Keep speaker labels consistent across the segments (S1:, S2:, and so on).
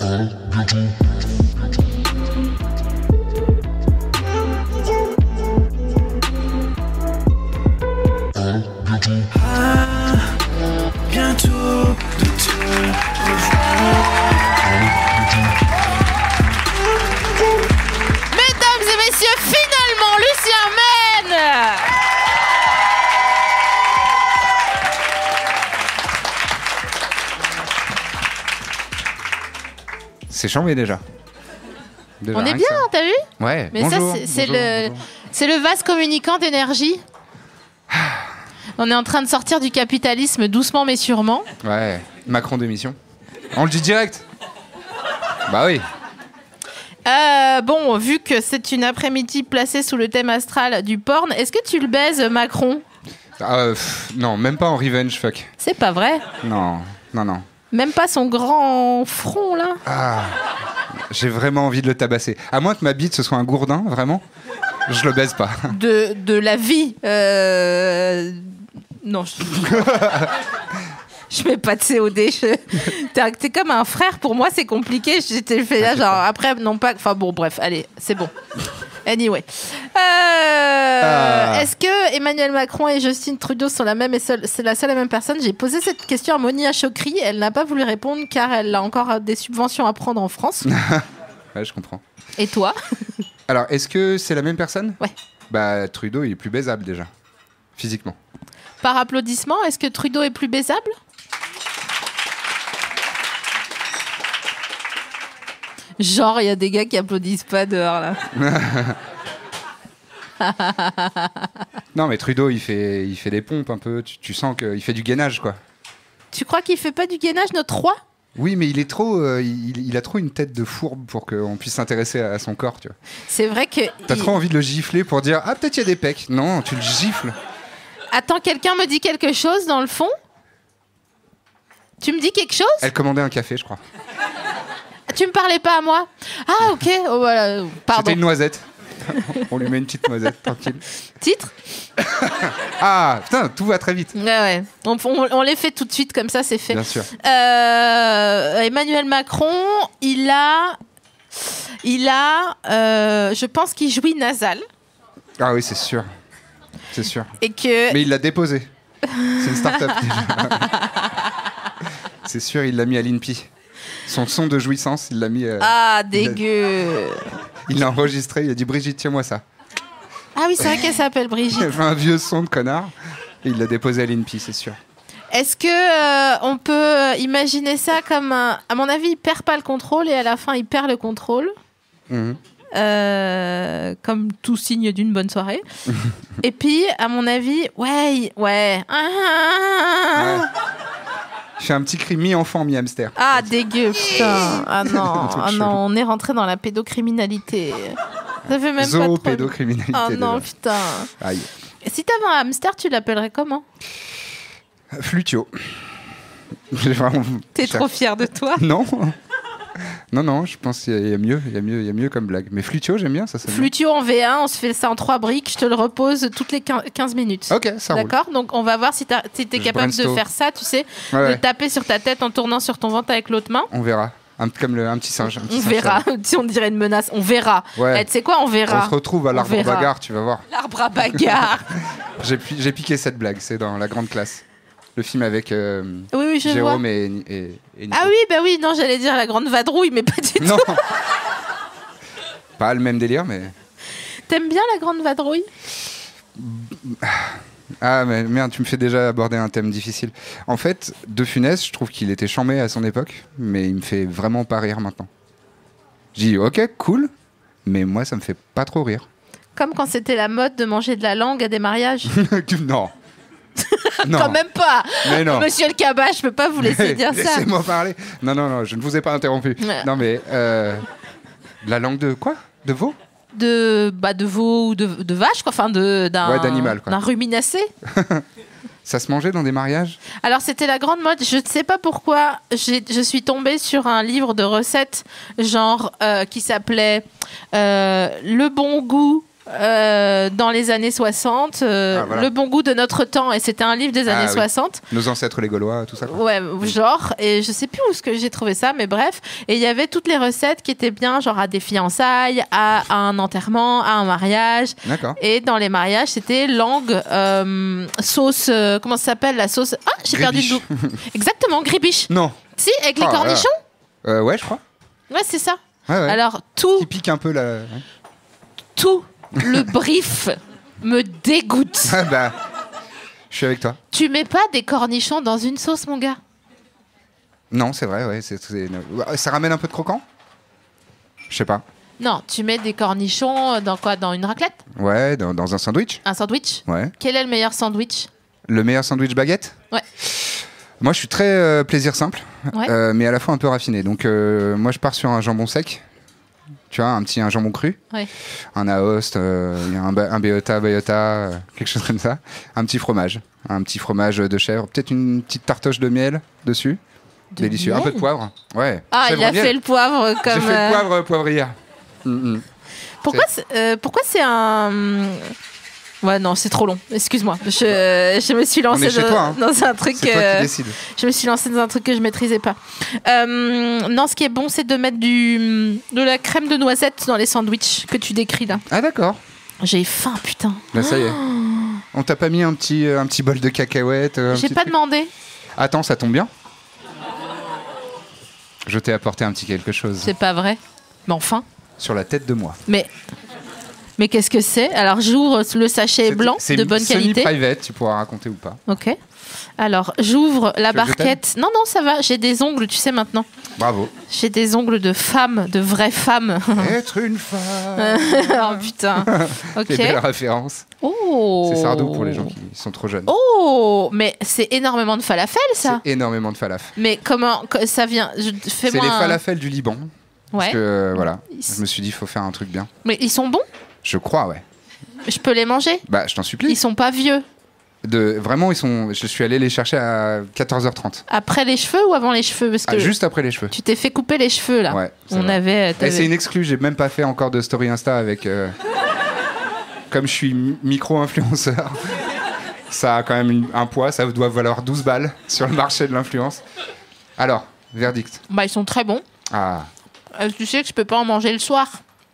S1: bientôt
S2: C'est chambé déjà. Déjà,
S3: On est bien,
S2: ça.
S3: t'as vu
S2: Ouais.
S3: Mais
S2: bonjour,
S3: ça, c'est- le, c'est le vase communicant d'énergie. On est en train de sortir du capitalisme doucement mais sûrement.
S2: Ouais. Macron d'émission. On le dit direct. Bah oui.
S3: Euh, bon, vu que c'est une après-midi placée sous le thème astral du porn, est-ce que tu le baises, Macron?
S2: Ah, euh, pff, non, même pas en revenge, fuck.
S3: C'est pas vrai?
S2: Non, non, non.
S3: Même pas son grand front, là
S2: Ah, j'ai vraiment envie de le tabasser. À moins que ma bite ce soit un gourdin, vraiment. Je le baise pas.
S3: de, de la vie. Euh, Non, je... je mets pas de COD. je- T'es comme un frère, pour moi c'est compliqué. J'étais fait là, genre après, non pas. Enfin bon, bref, allez, c'est bon. Anyway. Euh,
S2: Ah.
S3: Est-ce que Emmanuel Macron et Justin Trudeau sont la même et seule, c'est la seule et même personne? J'ai posé cette question à Monia Chokri. Elle n'a pas voulu répondre car elle a encore des subventions à prendre en France.
S2: Ouais, je comprends.
S3: Et toi?
S2: Alors, est-ce que c'est la même personne?
S3: Ouais.
S2: Bah, Trudeau, il est plus baisable déjà. Physiquement.
S3: Par applaudissement, est-ce que Trudeau est plus baisable? Genre, il y a des gars qui applaudissent pas dehors là.
S2: Non, mais Trudeau, il fait, il fait des pompes un peu. Tu, tu sens qu'il fait du gainage, quoi.
S3: Tu crois qu'il fait pas du gainage, notre roi?
S2: Oui, mais il est trop, euh, il, il a trop une tête de fourbe pour qu'on puisse s'intéresser à, à son corps, tu vois.
S3: C'est vrai que.
S2: T'as
S3: il-
S2: trop envie de le gifler pour dire ah peut-être il y a des pecs. Non, tu le gifles.
S3: Attends, quelqu'un me dit quelque chose dans le fond? Tu me dis quelque chose?
S2: Elle commandait un café, je crois.
S3: Tu me parlais pas à moi Ah, ok. Oh, voilà. Pardon.
S2: C'était une noisette. On lui met une petite noisette, tranquille.
S3: Titre
S2: Ah putain, tout va très vite.
S3: Ouais, ouais. On, on- on les fait tout de suite, comme ça, c'est fait.
S2: Bien sûr.
S3: Euh, Emmanuel Macron, il a, il a, euh, je pense qu'il jouit nasal
S2: Ah oui, c'est sûr. C'est sûr.
S3: et que
S2: Mais il l'a déposé. C'est une start-up déjà. C'est sûr, il l'a mis à l'INPI. Son son de jouissance, il l'a mis. euh,
S3: ah dégueu.
S2: il l'a enregistré, il a dit Brigitte, tiens-moi ça.
S3: Ah oui, c'est vrai qu'elle s'appelle
S2: Il
S3: Brigitte.
S2: fait un vieux son de connard. Et il l'a déposé à l'INPI, c'est sûr.
S3: Est-ce que euh, on peut imaginer ça comme un, à mon avis, il perd pas le contrôle et à la fin il perd le contrôle.
S2: Mhm.
S3: Euh, comme tout signe d'une bonne soirée. et puis, à mon avis, ouais, il- ouais. Ah,
S2: Ouais. Il fait un petit cri mi-enfant, mi-hamster.
S3: Ah, dégueu, putain. Ah non, ah non, on est rentré dans la pédocriminalité. Ça fait même pas trop...
S2: Zoopédocriminalité.
S3: Oh non, putain.
S2: Aïe.
S3: Si t'avais un hamster, tu l'appellerais comment?
S2: Flutio.
S3: T'es trop fier de toi?
S2: Non. Non, non, je pense qu'il y a- il y a mieux, il y a mieux, il y a mieux comme blague. Mais Flutio, j'aime bien ça. bien.
S3: Flutio en V1, on se fait ça en trois briques, je te le repose toutes les quin- 15 minutes.
S2: Ok, ça.
S3: D'accord? Donc on va voir si t'es
S2: Je
S3: capable de faire ça, tu sais,
S2: Ouais,
S3: de taper sur ta tête en tournant sur ton ventre avec l'autre main.
S2: On verra. Un, comme le, un petit singe. un petit
S3: On
S2: singe
S3: verra. si on dirait une menace, on verra.
S2: Ouais.
S3: Eh, tu sais quoi, on
S2: On
S3: verra.
S2: se retrouve à
S3: On
S2: l'arbre
S3: verra.
S2: bagarre, tu vas voir.
S3: L'arbre à bagarre.
S2: J'ai piqué cette blague, c'est dans la grande classe. Le film avec euh,
S3: oui, oui, je
S2: Jérôme
S3: vois.
S2: et, et.
S3: Ah oui, bah oui, non, j'allais dire la grande vadrouille, mais pas du tout.
S2: Non Pas le même délire, mais.
S3: T'aimes bien la grande vadrouille?
S2: Ah, mais merde, tu me fais déjà aborder un thème difficile. En fait, De Funès, je trouve qu'il était chambé à son époque, mais il me fait vraiment pas rire maintenant. Je dis, ok, cool, mais moi, ça me fait pas trop rire.
S3: Comme quand c'était la mode de manger de la langue à des mariages.
S2: non. Non.
S3: Quand même pas
S2: Mais non.
S3: Monsieur le cabas, je peux pas vous laisser dire ça.
S2: Laissez-moi parler. Non, non, non, je ne vous ai pas interrompu.
S3: Ouais.
S2: Non, mais euh, la langue de quoi? De veau?
S3: De, bah, de veau ou de, de vache, quoi. Enfin, d'un
S2: Ouais, d'animal,
S3: d'un ruminacé.
S2: Ça se mangeait dans des mariages?
S3: Alors, c'était la grande mode. Je ne sais pas pourquoi je suis tombée sur un livre de recettes, genre, euh, qui s'appelait euh, Le bon goût euh, dans les années 60, euh,
S2: Ah, voilà.
S3: Le bon goût de notre temps, et c'était un livre des
S2: Ah,
S3: années
S2: oui.
S3: 60.
S2: Nos ancêtres les Gaulois, tout ça. quoi.
S3: Ouais, genre, et je sais plus où ce que j'ai trouvé ça, mais bref. Et il y avait toutes les recettes qui étaient bien, genre à des fiançailles, à, à un enterrement, à un mariage.
S2: D'accord.
S3: Et dans les mariages, c'était langue, euh, sauce, comment ça s'appelle la sauce? Ah, j'ai perdu le goût. Exactement, gribiche.
S2: Non.
S3: Si, avec les
S2: Oh là.
S3: cornichons?
S2: Ouais, je crois.
S3: Ouais, c'est ça.
S2: Ouais, ouais.
S3: Alors, tout,
S2: Qui pique un peu la.
S3: tout le brief me dégoûte.
S2: Ah bah. Je suis avec toi.
S3: Tu mets pas des cornichons dans une sauce, mon gars?
S2: Non, c'est vrai, ouais. c'est- c'est- Ça ramène un peu de croquant? Je sais pas.
S3: Non, tu mets des cornichons dans quoi? Dans une raclette?
S2: Ouais, dans, dans un sandwich
S3: Un sandwich?
S2: Ouais.
S3: Quel est le meilleur sandwich?
S2: Le meilleur sandwich baguette?
S3: Ouais.
S2: Moi, je suis très euh, plaisir simple,
S3: Ouais.
S2: euh, mais à la fois un peu raffiné. Donc, euh, moi, je pars sur un jambon sec. Tu vois, un petit un jambon cru.
S3: Ouais.
S2: Un Aoste, euh, un, un Beota, Bayota, euh, quelque chose comme ça. Un petit fromage. Un petit fromage de chèvre. Peut-être une petite tartoche de miel dessus.
S3: De
S2: Délicieux. Un peu de poivre. Ouais.
S3: Ah, il a
S2: miel.
S3: fait le poivre
S2: J'ai
S3: comme.
S2: fait
S3: euh,
S2: le poivre euh, poivrière. Mm, mm.
S3: Pourquoi c'est euh, pourquoi c'est un. Ouais, non, c'est trop long. Excuse-moi. Je, je me suis lancée dans,
S2: toi, hein.
S3: dans un truc.
S2: C'est toi
S3: euh,
S2: qui décides.
S3: je me suis lancée dans un truc que je maîtrisais pas. Euh, non, ce qui est bon, c'est de mettre du, de la crème de noisette dans les sandwichs que tu décris là.
S2: Ah, d'accord.
S3: J'ai faim, putain.
S2: Là, ça y est. On t'a pas mis un petit, euh, un petit bol de cacahuètes euh,
S3: J'ai pas
S2: truc
S3: demandé.
S2: Attends, ça tombe bien. Je t'ai apporté un petit quelque chose
S3: C'est pas vrai. Mais enfin.
S2: sur la tête de moi.
S3: Mais. Mais qu'est-ce que c'est? Alors, j'ouvre le sachet blanc
S2: C'est
S3: de bonne qualité.
S2: private, tu pourras raconter ou pas.
S3: Ok. Alors, j'ouvre la
S2: que
S3: barquette. Non, non, ça va. J'ai des ongles, tu sais maintenant.
S2: Bravo.
S3: J'ai des ongles de femme, de vraie femme.
S2: Être une femme.
S3: oh putain. Ok.
S2: Quelle belle référence.
S3: Oh.
S2: C'est Sardou pour les gens qui sont trop jeunes.
S3: Oh, mais c'est énormément de falafel, ça.
S2: C'est énormément de falafel.
S3: Mais comment co- ça vient
S2: C'est les
S3: un-
S2: falafels du Liban. Parce
S3: Ouais.
S2: que euh, voilà, je me suis dit, il faut faire un truc bien.
S3: Mais ils sont bons?
S2: Je crois, ouais.
S3: Je peux les manger.
S2: Bah, je t'en
S3: Ils
S2: supplie.
S3: sont pas vieux.
S2: De, vraiment, ils sont. Je suis allé les chercher à 14h30.
S3: Après les cheveux ou avant les cheveux? Parce que
S2: Ah, juste après les cheveux.
S3: tu t'es fait couper les cheveux là.
S2: Ouais, c'est
S3: On
S2: vrai.
S3: avait.
S2: Eh,
S3: t'avais-
S2: c'est une exclue, j'ai même pas fait encore de story Insta avec. euh, Comme je suis mi- micro-influenceur, ça a quand même une- un poids, ça doit valoir 12 balles sur le marché de l'influence. Alors, verdict.
S3: Bah ils sont très bons.
S2: Ah,
S3: Euh, tu sais que je peux pas en manger le soir.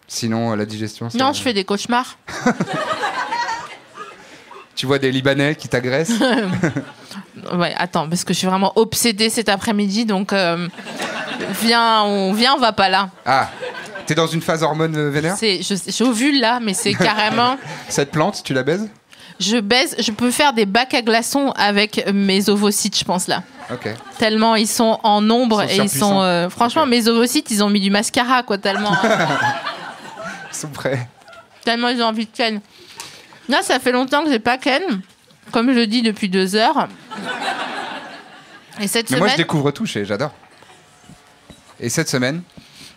S2: Sinon euh, la digestion.
S3: Non, je fais des cauchemars.
S2: Tu vois des Libanais qui t'agressent
S3: Ouais, attends, parce que je suis vraiment obsédée cet après-midi, donc euh, viens, on viens, on va pas là.
S2: Ah, t'es dans une phase hormone euh, vénère
S3: C'est, j'ovule là, mais c'est carrément.
S2: Cette plante, tu la baises
S3: Je baise, je peux faire des bacs à glaçons avec mes ovocytes, je pense là.
S2: Ok.
S3: Tellement ils sont en nombre
S2: Ils sont
S3: et ils sont. euh, franchement, mes ovocytes, ils ont mis du mascara, quoi, tellement,
S2: sont prêts.
S3: tellement ils ont envie de ken. Là, ça fait longtemps que j'ai pas ken, comme je le dis depuis deux heures. Et cette
S2: Mais moi, je découvre tout chez, j'adore. Et cette semaine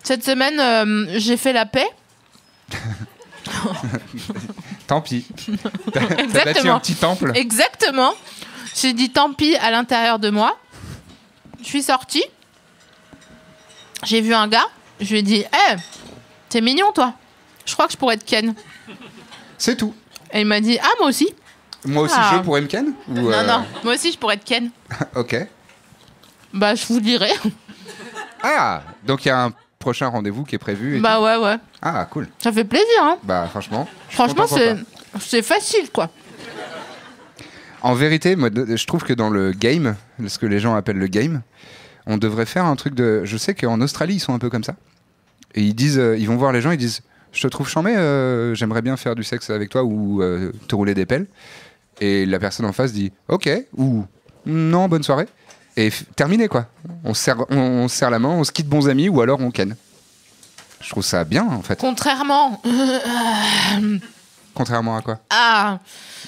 S3: cette semaine, euh, j'ai fait la paix.
S2: Tant pis. T'as t'as bâti
S3: Exactement.
S2: un petit temple.
S3: Exactement. J'ai dit tant pis à l'intérieur de moi. Je suis sortie. J'ai vu un gars. Je lui ai dit Hé, t'es mignon toi. Je crois que je pourrais être Ken.
S2: C'est tout.
S3: Et il m'a dit Ah, moi aussi.
S2: Moi aussi,
S3: Ah.
S2: je pourrais me ken Ou,
S3: Non,
S2: euh,
S3: non, moi aussi je pourrais être Ken.
S2: Ok.
S3: Bah, je vous dirai.
S2: Ah, donc il y a un prochain rendez-vous qui est prévu. et
S3: bah, ouais, ouais.
S2: tout. Ah, cool.
S3: Ça fait plaisir, hein.
S2: Bah, franchement. je suis
S3: Franchement,
S2: content pour
S3: c'est,
S2: toi.
S3: c'est facile, quoi.
S2: En vérité, moi, de- je trouve que dans le game, ce que les gens appellent le game, on devrait faire un truc de. Je sais qu'en Australie, ils sont un peu comme ça. Et ils disent, euh, ils vont voir les gens, ils disent, je te trouve chambé, euh, j'aimerais bien faire du sexe avec toi ou euh, te rouler des pelles. Et la personne en face dit, ok, ou non, bonne soirée. Et terminé quoi. On se serre, on, on se serre la main, on se quitte bons amis ou alors on ken. Je trouve ça bien en fait.
S3: Contrairement
S2: Contrairement à quoi. Ah,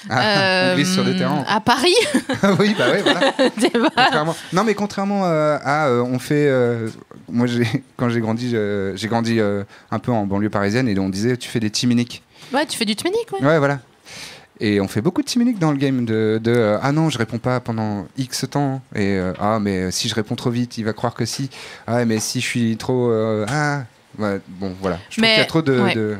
S3: euh,
S2: On glisse sur des terrains.
S3: À Paris.
S2: oui, bah oui, voilà. Non, mais contrairement euh, à, euh, on fait. euh, moi, quand j'ai grandi, euh, j'ai grandi euh, un peu en banlieue parisienne et on disait, tu fais des timiniques.
S3: Ouais, tu fais du twinning, ouais.
S2: Ouais, voilà. Et on fait beaucoup de timiniques dans le game de, de, euh, ah non, je réponds pas pendant X temps et euh, ah mais si je réponds trop vite, il va croire que si. Ah mais si je suis trop euh, ah Ouais, bon, voilà. Je trouve
S3: Mais-
S2: qu'il y a trop de,
S3: ouais.
S2: de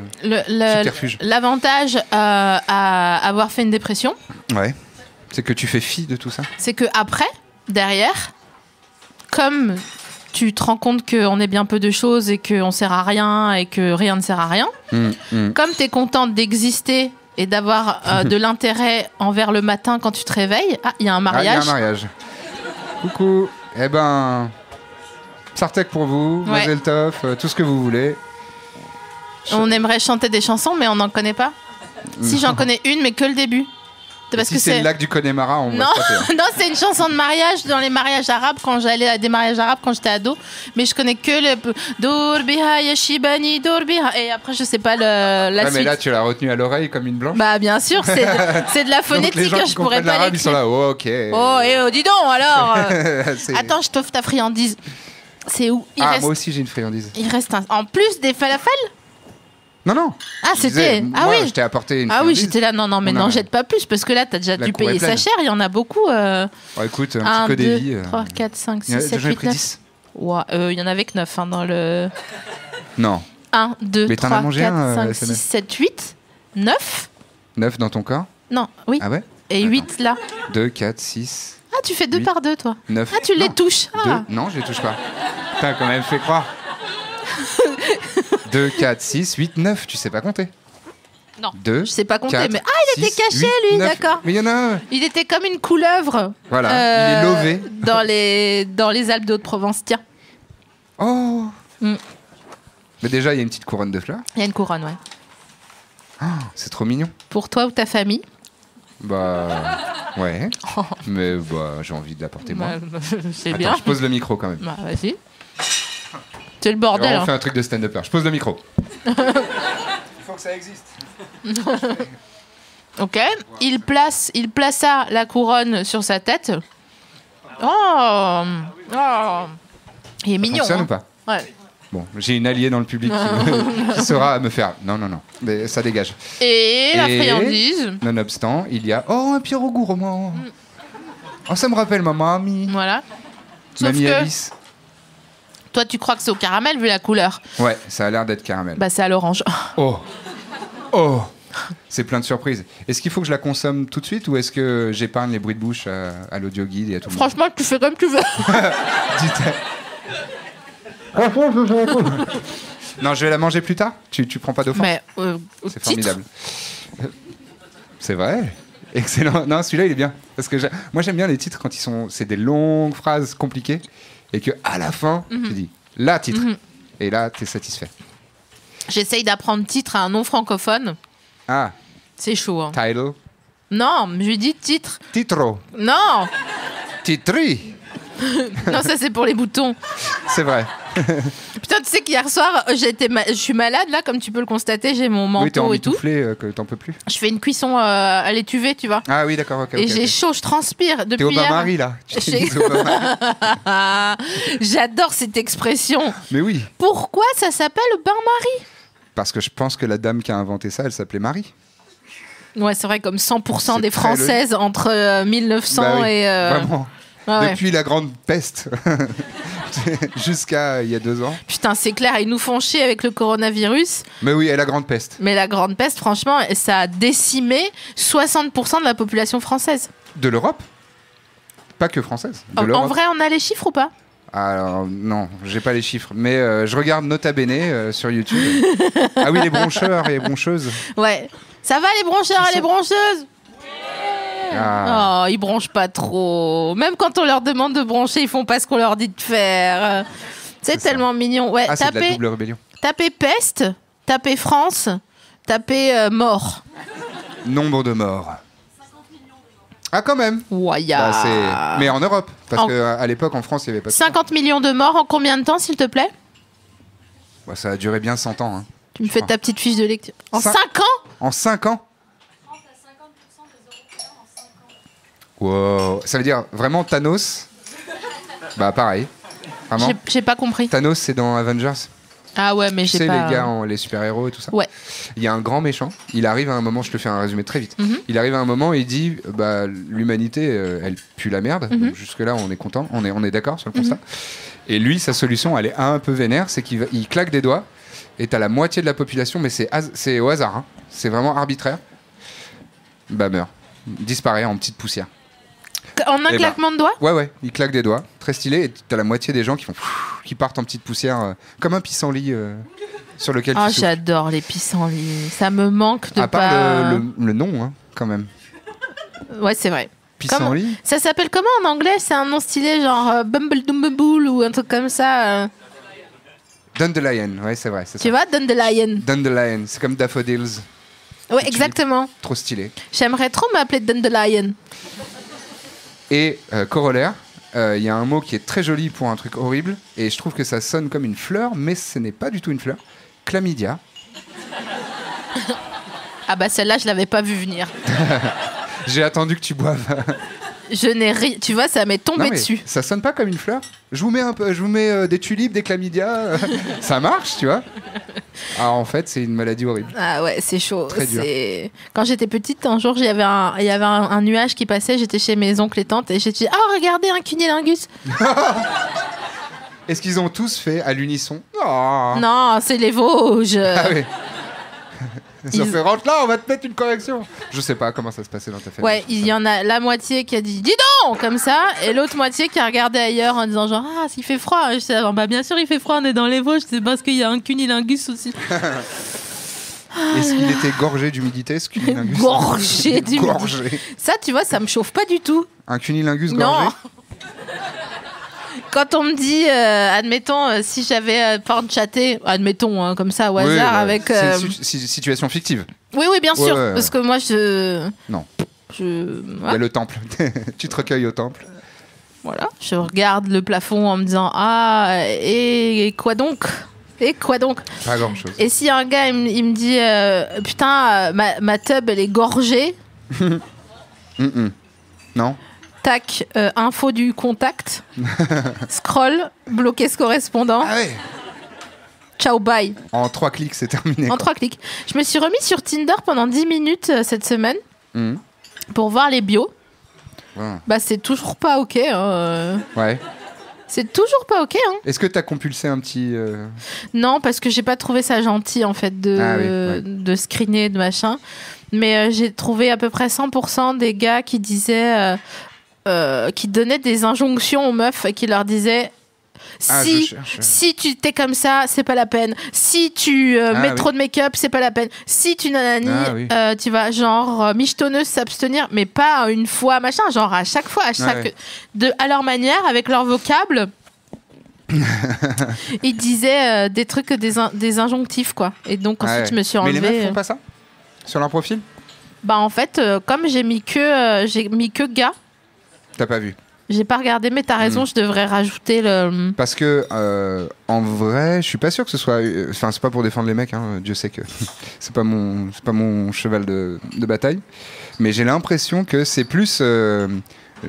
S2: subterfuges.
S3: L'avantage euh, à avoir fait une dépression,
S2: Ouais. C'est que tu fais fi de tout ça.
S3: c'est que après, derrière, comme tu te rends compte qu'on est bien peu de choses et qu'on sert à rien et que rien ne sert à rien,
S2: Hum, hum.
S3: comme tu es contente d'exister et d'avoir euh, de l'intérêt envers le matin quand tu te réveilles, ah, il y a un
S2: Ah, il y a
S3: mariage.
S2: un mariage. Coucou. Eh ben. Sartek pour vous,
S3: Ouais.
S2: Mazel Tov, euh, tout ce que vous voulez.
S3: On aimerait chanter des chansons, mais on n'en connaît pas. Si j'en connais une, mais que le début. C'est parce
S2: si
S3: que
S2: c'est le lac du Connemara, on
S3: Non,
S2: va hein.
S3: non, c'est une chanson de mariage dans les mariages arabes quand j'allais à des mariages arabes quand j'étais ado. Mais je connais que le Dorbiha Yashibani Dorbiha. Et après, je sais pas le, la
S2: Ouais, mais
S3: suite.
S2: là, tu l'as retenu à l'oreille comme une blanche.
S3: Bah, bien sûr, c'est de, la
S2: Donc les
S3: phonétique,
S2: gens qui
S3: je pourrais pas
S2: ils sont là. Oh, ok.
S3: Oh, et oh, dis donc alors euh, Attends, je t'offre ta friandise. C'est où il
S2: ah,
S3: reste,
S2: moi aussi j'ai une friandise.
S3: il reste un- en plus des falafels
S2: Non, non.
S3: Ah,
S2: Je disais,
S3: c'était. Ah
S2: moi,
S3: oui.
S2: Je t'ai apporté une
S3: Ah oui,
S2: friandise.
S3: j'étais là. Non, non, mais
S2: On a-
S3: n'en jette pas plus parce que là, t'as déjà
S2: La
S3: dû
S2: cour est
S3: payer ça
S2: pleine.
S3: cher. Il y en a beaucoup. Euh...
S2: Oh, écoute, un
S3: 1,
S2: petit peu
S3: 2,
S2: des vies. euh,
S3: 3, 4, 5,
S2: il y en
S3: 6,
S2: a-
S3: 7,
S2: J'en ai
S3: 8,
S2: pris
S3: 9.
S2: 10.
S3: Ouais, euh, il y en avait que 9 hein, dans le.
S2: Non.
S3: 1, 2,
S2: Mais t'en as
S3: 3,
S2: mangé
S3: 4,
S2: un,
S3: 5,
S2: euh,
S3: 6,
S2: Sana
S3: 7, 8, 9
S2: 9 dans ton corps
S3: Non, oui.
S2: Ah ouais
S3: Et 8 là.
S2: 2, 4, 6,
S3: Ah, tu fais 2
S2: Huit.
S3: par 2 toi.
S2: 9.
S3: Ah, tu les touches. Ah.
S2: Non, je les touche pas. Putain, quand même fait croire. 2, 4, 6, 8, 9. Tu sais pas compter
S3: Non.
S2: 2,
S3: Je sais pas compter,
S2: 4,
S3: mais. Ah, il était caché lui, d'accord.
S2: Mais il y en a un.
S3: Il était comme une couleuvre.
S2: Voilà,
S3: euh,
S2: il est lové.
S3: Dans les, dans les Alpes de Haute-Provence. Tiens,
S2: Oh
S3: Mm.
S2: Mais déjà, il y a une petite couronne de fleurs.
S3: il y a une couronne, ouais.
S2: C'est trop mignon.
S3: Pour toi ou ta famille?
S2: Bah. Ouais. Mais bah, j'ai envie de l'apporter moi.
S3: Bah, C'est
S2: Attends,
S3: bien.
S2: je pose le micro quand même.
S3: Bah, vas-y. C'est le bordel.
S2: Alors, on
S3: hein.
S2: fait un truc de stand-upper. Je pose le micro. Il faut que ça existe.
S3: Ok. Il place, il plaça la couronne sur sa tête. Oh, oh. Il est mignon.
S2: fonctionne
S3: hein.
S2: ou pas?
S3: Ouais.
S2: Bon, j'ai une alliée dans le public qui, qui saura me faire. Non, non, non. Mais ça dégage.
S3: Et la
S2: Et-
S3: friandise.
S2: Nonobstant, il y a. Oh, un Pierrot gourmand. Oh, ça me rappelle ma mamie.
S3: Voilà. Sauf
S2: Mamie
S3: que
S2: Alice.
S3: toi, tu crois que c'est au caramel vu la couleur.
S2: Ouais, ça a l'air d'être caramel.
S3: Bah, c'est à l'orange.
S2: Oh Oh C'est plein de surprises. Est-ce qu'il faut que je la consomme tout de suite ou est-ce que j'épargne les bruits de bouche à, à l'audio guide et à tout le monde
S3: Franchement, tu fais comme tu veux.
S2: Non, je vais la manger plus tard. Tu, tu prends pas d'offense
S3: Mais euh,
S2: C'est formidable. C'est vrai Excellent. Non, celui-là, il est bien. Parce que j'ai- moi, j'aime bien les titres quand ils sont. C'est des longues phrases compliquées et que à la fin,
S3: Mhm.
S2: tu dis la titre. Et là, tu es satisfait.
S3: J'essaye d'apprendre titre à un non francophone.
S2: Ah,
S3: C'est chaud. hein.
S2: title.
S3: Non, je lui dis titre.
S2: Titro.
S3: Non,
S2: Titri.
S3: non, ça c'est pour les boutons.
S2: C'est vrai.
S3: Putain, tu sais qu'hier soir, été ma- je suis malade là, comme tu peux le constater, j'ai mon
S2: oui, t'es
S3: manteau et tout.
S2: euh, que t'en peux plus.
S3: Je fais une cuisson euh, à l'étuvée, tu vois.
S2: Ah oui, d'accord, ok.
S3: et j'ai chaud, je transpire
S2: T'es
S3: depuis
S2: là. T'es au bain-marie.
S3: Ah, J'adore cette expression.
S2: Mais oui,
S3: Pourquoi ça s'appelle bain-marie?
S2: Parce que je pense que la dame qui a inventé ça, elle s'appelait Marie.
S3: Ouais, c'est vrai, comme 100%
S2: C'est
S3: des Françaises entre euh, 1900
S2: Bah oui,
S3: et. euh,
S2: Vraiment.
S3: Ouais, ouais.
S2: Depuis la grande peste jusqu'à il y a deux ans.
S3: Putain, c'est clair, ils nous font chier avec le coronavirus.
S2: Mais oui, et la grande peste.
S3: Mais la grande peste, franchement, ça a décimé 60% de la population française.
S2: De l'Europe? Pas que française. De
S3: En, vrai, on a les chiffres ou pas?
S2: Alors, non, j'ai pas les chiffres. Mais euh, je regarde Nota Bene euh, sur YouTube. ah oui, les broncheurs et les broncheuses.
S3: Ouais. Ça va les broncheurs et les broncheuses?
S2: Ah.
S3: Oh, ils bronchent pas trop. Même quand on leur demande de broncher, ils font pas ce qu'on leur dit de faire. C'est
S2: ça.
S3: tellement mignon. Ouais,
S2: Ah, c'est de la
S3: tapez,
S2: double rébellion.
S3: tapez peste, tapez France, tapez euh, mort.
S2: Nombre de morts. Ah, quand même.
S3: Ouaya.
S2: Bah, Mais en Europe. Parce
S3: En-
S2: qu'à l'époque, en France, il n'y avait pas de
S3: 50 millions de morts en combien de temps, s'il te plaît?
S2: Bah, ça a duré bien 100 ans. hein.
S3: Tu me fais ta petite fiche de lecture. En
S2: Cin-
S3: 5 ans?
S2: En 5 ans? Wow. Ça veut dire vraiment Thanos Bah pareil. Vraiment.
S3: J'ai- pas compris.
S2: Thanos, c'est dans Avengers.
S3: Ah ouais, mais
S2: Tu
S3: j'ai
S2: sais,
S3: pas.
S2: les gars, en- les super-héros et tout ça.
S3: Ouais.
S2: Il y a un grand méchant. Il arrive à un moment, je te fais un résumé très vite.
S3: Mhm.
S2: Il arrive à un moment et il dit bah, l'humanité, euh, elle pue la merde.
S3: Mhm.
S2: Jusque-là, on est content. On est, on est d'accord sur le constat. Et lui, sa solution, elle est un peu vénère, c'est qu'il il claque des doigts et t'as la moitié de la population, mais c'est au hasard, hein. c'est vraiment arbitraire. Bah meurt, disparaît en petite poussière.
S3: En un
S2: Eh ben.
S3: claquement de doigts?
S2: Ouais, ouais, il claque des doigts, très stylé, et t'as la moitié des gens qui font qui partent en petite poussière, euh, comme un pissenlit euh, sur lequel
S3: Ah,
S2: tu
S3: j'adore les pissenlits. Ça me manque de
S2: À part
S3: pas.
S2: le, le- le nom, hein, quand même.
S3: Ouais, c'est vrai.
S2: Pissenlit
S3: Ça s'appelle comment en anglais? C'est un nom stylé, genre euh, Bumble Dumble ou un truc comme ça.
S2: Dandelion, ouais, c'est vrai, c'est ça.
S3: Tu vois, Dandelion.
S2: Dandelion, c'est comme Daffodils,
S3: Ouais,
S2: Tu-
S3: exactement.
S2: trop stylé.
S3: J'aimerais trop m'appeler Dandelion.
S2: Et euh, corollaire, euh, il y a un mot qui est très joli pour un truc horrible, et je trouve que ça sonne comme une fleur, mais ce n'est pas du tout une fleur. Chlamydia.
S3: Ah bah celle-là, je l'avais pas vu venir.
S2: J'ai attendu que tu boives.
S3: Je n'ai rien. Tu vois, ça m'est tombé dessus.
S2: Ça sonne pas comme une fleur. Je vous mets un peu, je vous mets euh, des tulipes, des chlamydia. ça marche, tu vois. Alors en fait, c'est une maladie horrible.
S3: Ah ouais, c'est chaud.
S2: Très dur.
S3: Quand j'étais petite, un jour, il y avait un, il y avait un, un nuage qui passait. J'étais chez mes oncles et tantes et j'ai dit, oh regardez un cunilingus.
S2: Est-ce qu'ils ont tous fait à l'unisson? Oh.
S3: Non, c'est les Vosges.
S2: Ah oui.
S3: Ils-
S2: fait rentre là, on va te mettre une correction. Je sais pas comment ça se passait dans ta famille.
S3: Ouais, il y en a la moitié qui a dit dis donc comme ça, et l'autre moitié qui a regardé ailleurs en disant genre ah s'il fait froid. Je sais, bah bien sûr il fait froid, on est dans les Vosges, c'est parce qu'il y a un cunilingus aussi.
S2: Est-ce qu'il était gorgé d'humidité, ce cunilingus
S3: Gorgé d'humidité. Ça tu vois, ça me chauffe pas du tout.
S2: Un cunilingus gorgé?
S3: Non. Quand on me dit, euh, admettons, euh, si j'avais euh, porn chaté, admettons, hein, comme ça au hasard,
S2: ouais.
S3: avec.
S2: C'est
S3: euh,
S2: une si- situation fictive.
S3: Oui, oui, bien
S2: Ouais,
S3: sûr,
S2: ouais,
S3: parce que moi je.
S2: Non.
S3: Je.
S2: Il y
S3: voilà.
S2: a le temple. tu te recueilles au temple.
S3: Voilà, je regarde le plafond en me disant ah et, et quoi donc? Et quoi donc?
S2: Pas grand chose.
S3: Et si un gars il, me- il me dit euh, putain euh, ma, ma tub elle est gorgée,
S2: Non
S3: tac euh, info du contact, scroll, bloquer ce correspondant,
S2: Ah ouais
S3: ciao bye
S2: En trois clics, c'est terminé.
S3: en
S2: quoi.
S3: trois clics. Je me suis remis sur Tinder pendant 10 minutes euh, cette semaine
S2: Mhm.
S3: pour voir les bios.
S2: Ouais.
S3: Bah c'est toujours pas ok. hein, euh.
S2: Ouais.
S3: C'est toujours pas ok. Hein.
S2: Est-ce que t'as compulsé un petit. euh,
S3: Non, parce que j'ai pas trouvé ça gentil en fait de,
S2: Ah oui, ouais.
S3: de screener, de machin. Mais euh, j'ai trouvé à peu près 100% des gars qui disaient, euh, euh, qui donnaient des injonctions aux meufs et qui leur disaient
S2: Ah,
S3: si, tu t'es comme ça, c'est pas la peine. Si tu euh,
S2: Ah,
S3: mets
S2: oui.
S3: trop de make-up, c'est pas la peine. Si tu nanani,
S2: Ah, oui.
S3: euh, tu vas genre euh, michetonneuse s'abstenir, mais pas une fois machin, genre à chaque fois, à chaque
S2: ouais.
S3: de à leur manière, avec leur vocable. ils disaient des trucs, des, in- des injonctifs quoi. Et donc ensuite
S2: Ouais.
S3: je me suis
S2: Mais les
S3: enlevée.
S2: meufs font pas ça? Sur leur profil?
S3: Bah en fait, comme j'ai mis que j'ai mis que gars,
S2: T'as pas vu
S3: j'ai pas regardé. Mais t'as
S2: Hmm.
S3: raison, je devrais rajouter le.
S2: Parce que, euh, en vrai, je suis pas sûr que ce soit. euh, Enfin, c'est pas pour défendre les mecs, hein, Dieu sait que c'est pas mon, pas mon cheval de, de bataille. Mais j'ai l'impression que c'est plus euh,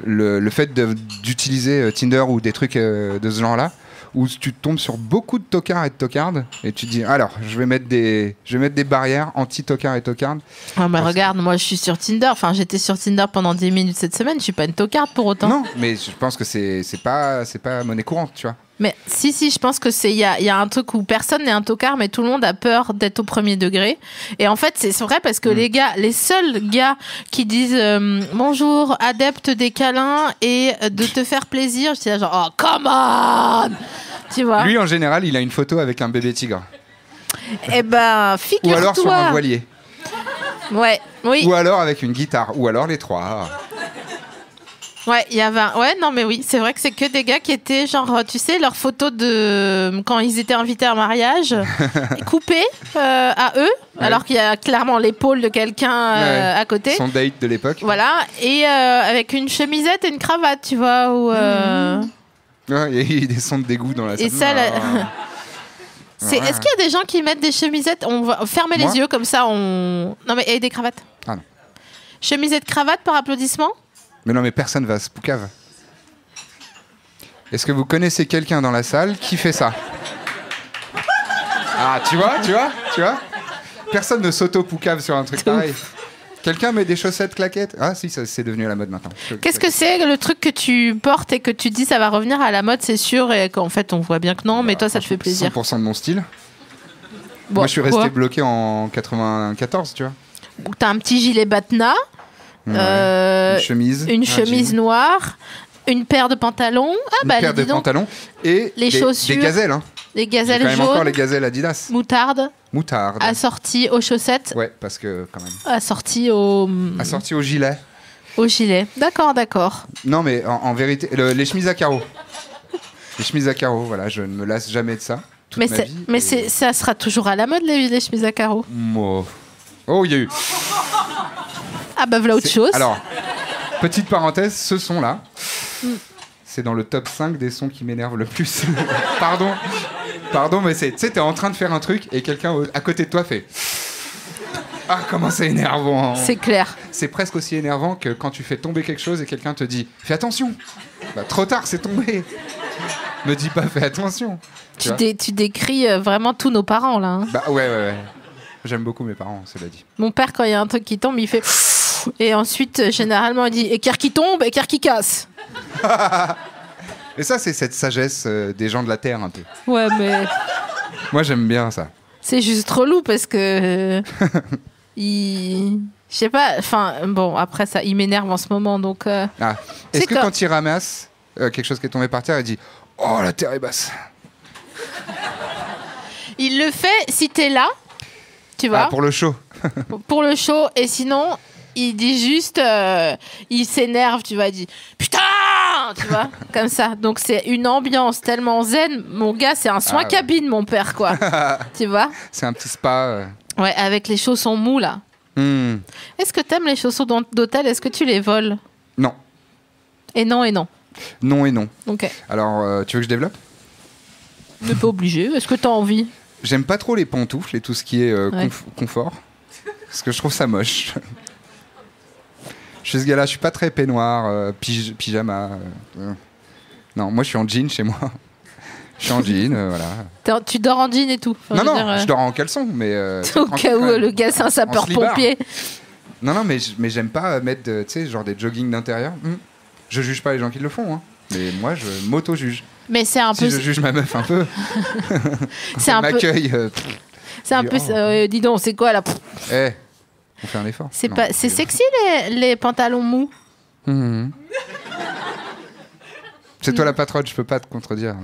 S2: le, le fait d'utiliser Tinder ou des trucs euh, de ce genre-là, où tu tombes sur beaucoup de tocards et de tocardes, et tu te dis, alors, je vais mettre des, je vais mettre des barrières anti-tocards et tocardes.
S3: Ah bah
S2: Parce-
S3: regarde, moi je suis sur Tinder. Enfin, j'étais sur Tinder pendant 10 minutes cette semaine. Je suis pas une tocarde pour autant.
S2: Non, mais je pense que c'est c'est pas, c'est pas monnaie courante, tu vois.
S3: Mais si, si, je pense que c'est il y a, il y a un truc où personne n'est un tocard, mais tout le monde a peur d'être au premier degré. Et en fait, c'est vrai parce que
S2: Mm.
S3: les gars, les seuls gars qui disent euh, bonjour, adepte des câlins et de te faire plaisir, je dis genre oh come on, tu vois?
S2: Lui, en général, il a une photo avec un bébé tigre.
S3: Eh ben,
S2: Ou alors sur un
S3: figure-toi.
S2: voilier.
S3: Ouais, oui.
S2: Ou alors avec une guitare. Ou alors les trois.
S3: Ouais, il y avait un- Ouais, non, mais oui, c'est vrai que c'est que des gars qui étaient genre, tu sais, leurs photos de quand ils étaient invités à un mariage, coupées euh, à eux,
S2: Ouais.
S3: alors qu'il y a clairement l'épaule de quelqu'un euh,
S2: Ouais.
S3: à côté.
S2: Son date de l'époque.
S3: Voilà, et euh, avec une chemisette et une cravate, tu vois, ou.
S2: Ouais, Il y a eu des sons de dégoût dans la
S3: Et
S2: salle.
S3: ça, la-
S2: Ah. Ouais.
S3: Est-ce qu'il y a des gens qui mettent des chemisettes? On va fermer les yeux comme ça, on. Non, mais et des cravates.
S2: Ah non.
S3: Chemisette cravate par applaudissement?
S2: Mais non, mais personne va à ce poucave. Est-ce que vous connaissez quelqu'un dans la salle qui fait ça? Ah, tu vois, tu vois, tu vois? Personne ne s'auto-poucave sur un truc pareil. Quelqu'un met des chaussettes claquettes? Ah si, c'est devenu à la mode maintenant.
S3: Qu'est-ce que c'est le truc que tu portes et que tu dis ça va revenir à la mode, c'est sûr, et qu'en fait on voit bien que non, mais toi ça te fait plaisir.
S2: 100% de mon style.
S3: Bon,
S2: Moi, je suis resté bloqué en 94, tu vois.
S3: T'as un petit gilet batna,
S2: Ouais.
S3: euh,
S2: une chemise.
S3: une
S2: un
S3: chemise
S2: jean,
S3: noire, une paire de pantalons. Ah
S2: une
S3: bah
S2: paire de
S3: donc,
S2: pantalons et
S3: Les
S2: des,
S3: chaussures.
S2: des gazelles. Hein.
S3: des
S2: quand
S3: gazelles
S2: même encore les gazelles Adidas.
S3: moutarde,
S2: Moutarde.
S3: assorties aux chaussettes,
S2: Ouais, parce que quand même.
S3: assorties au,
S2: Assorti au gilet.
S3: au gilet. D'accord, d'accord.
S2: Non, mais en, en vérité, le- les chemises à carreaux. Les chemises à carreaux, voilà, je ne me lasse jamais de ça.
S3: Mais, mais
S2: et-
S3: ça sera toujours à la mode les, les chemises à carreaux.
S2: Oh, Oh, il y a eu.
S3: Ah bah voilà autre chose.
S2: Alors, petite parenthèse, ce son-là, c'est dans le top 5 des sons qui m'énervent le plus. Pardon. Pardon, mais c'est, tu sais, t'es en train de faire un truc et quelqu'un à côté de toi fait. Ah, comment c'est énervant.
S3: C'est clair.
S2: C'est presque aussi énervant que quand tu fais tomber quelque chose et quelqu'un te dit Fais attention Bah, trop tard, c'est tombé Me dis pas, fais attention Tu
S3: Tu,
S2: vois
S3: dé- tu décris euh, vraiment tous nos parents là. hein.
S2: Bah, ouais, ouais, ouais. J'aime beaucoup mes parents, cela dit.
S3: Mon père, quand il y a un truc qui tombe, il fait. Et ensuite, euh, généralement, il dit équerre qui tombe, équerre qui casse.
S2: Et ça, c'est cette sagesse euh, des gens de la Terre, un peu.
S3: Ouais, mais
S2: Moi, j'aime bien ça.
S3: c'est juste relou parce que. il. Je sais pas, enfin, bon, après ça, il m'énerve en ce moment donc. euh,
S2: Ah. Est-ce que
S3: quand-
S2: quand il ramasse euh, quelque chose qui est tombé par terre, il dit Oh, la terre est basse
S3: Il le fait si t'es là, tu vois,
S2: Ah, pour le show.
S3: pour le show, et sinon, il dit juste. euh, il s'énerve, tu vois, il dit Putain Tu vois, comme ça. Donc c'est une ambiance tellement zen. Mon gars, c'est un soin
S2: Ah ouais.
S3: cabine, mon père, quoi. tu vois?
S2: C'est un petit spa. euh.
S3: Ouais, avec les chaussons mous, là.
S2: Hmm.
S3: Est-ce que t'aimes les chaussons d'hô- d'hôtel? Est-ce que tu les voles?
S2: Non.
S3: Et non, et non.
S2: Non et non.
S3: Ok.
S2: Alors, euh, tu veux que je développe?
S3: Ne pas obligé. Est-ce que t'as envie?
S2: J'aime pas trop les pantoufles et tout ce qui est euh,
S3: Ouais.
S2: conf- confort. Parce que je trouve ça moche. Je suis ce gars-là, je suis pas très peignoir, euh, pige- pyjama. euh, euh. Non, moi je suis en jean chez moi. je suis en jean, euh, voilà.
S3: Tu dors en jean et tout
S2: non,
S3: je
S2: non,
S3: dire, euh,
S2: je dors en caleçon, mais. euh,
S3: Au cas où le gars c'est un sapeur-pompier.
S2: Non, non, mais, j'aime pas mettre, tu sais, genre des jogging d'intérieur. Hmm. Je juge pas les gens qui le font, hein. Mais moi, je m'auto-juge.
S3: Mais c'est un
S2: Si
S3: peu.
S2: je juge ma meuf un peu,
S3: C'est un peu.
S2: m'accueille.
S3: C'est un peu.
S2: oh.
S3: dis donc, c'est quoi là
S2: eh, on fait un effort?
S3: C'est pas. C'est sexy les, les pantalons mous?
S2: Mhm. C'est toi la patronne, je peux pas te contredire.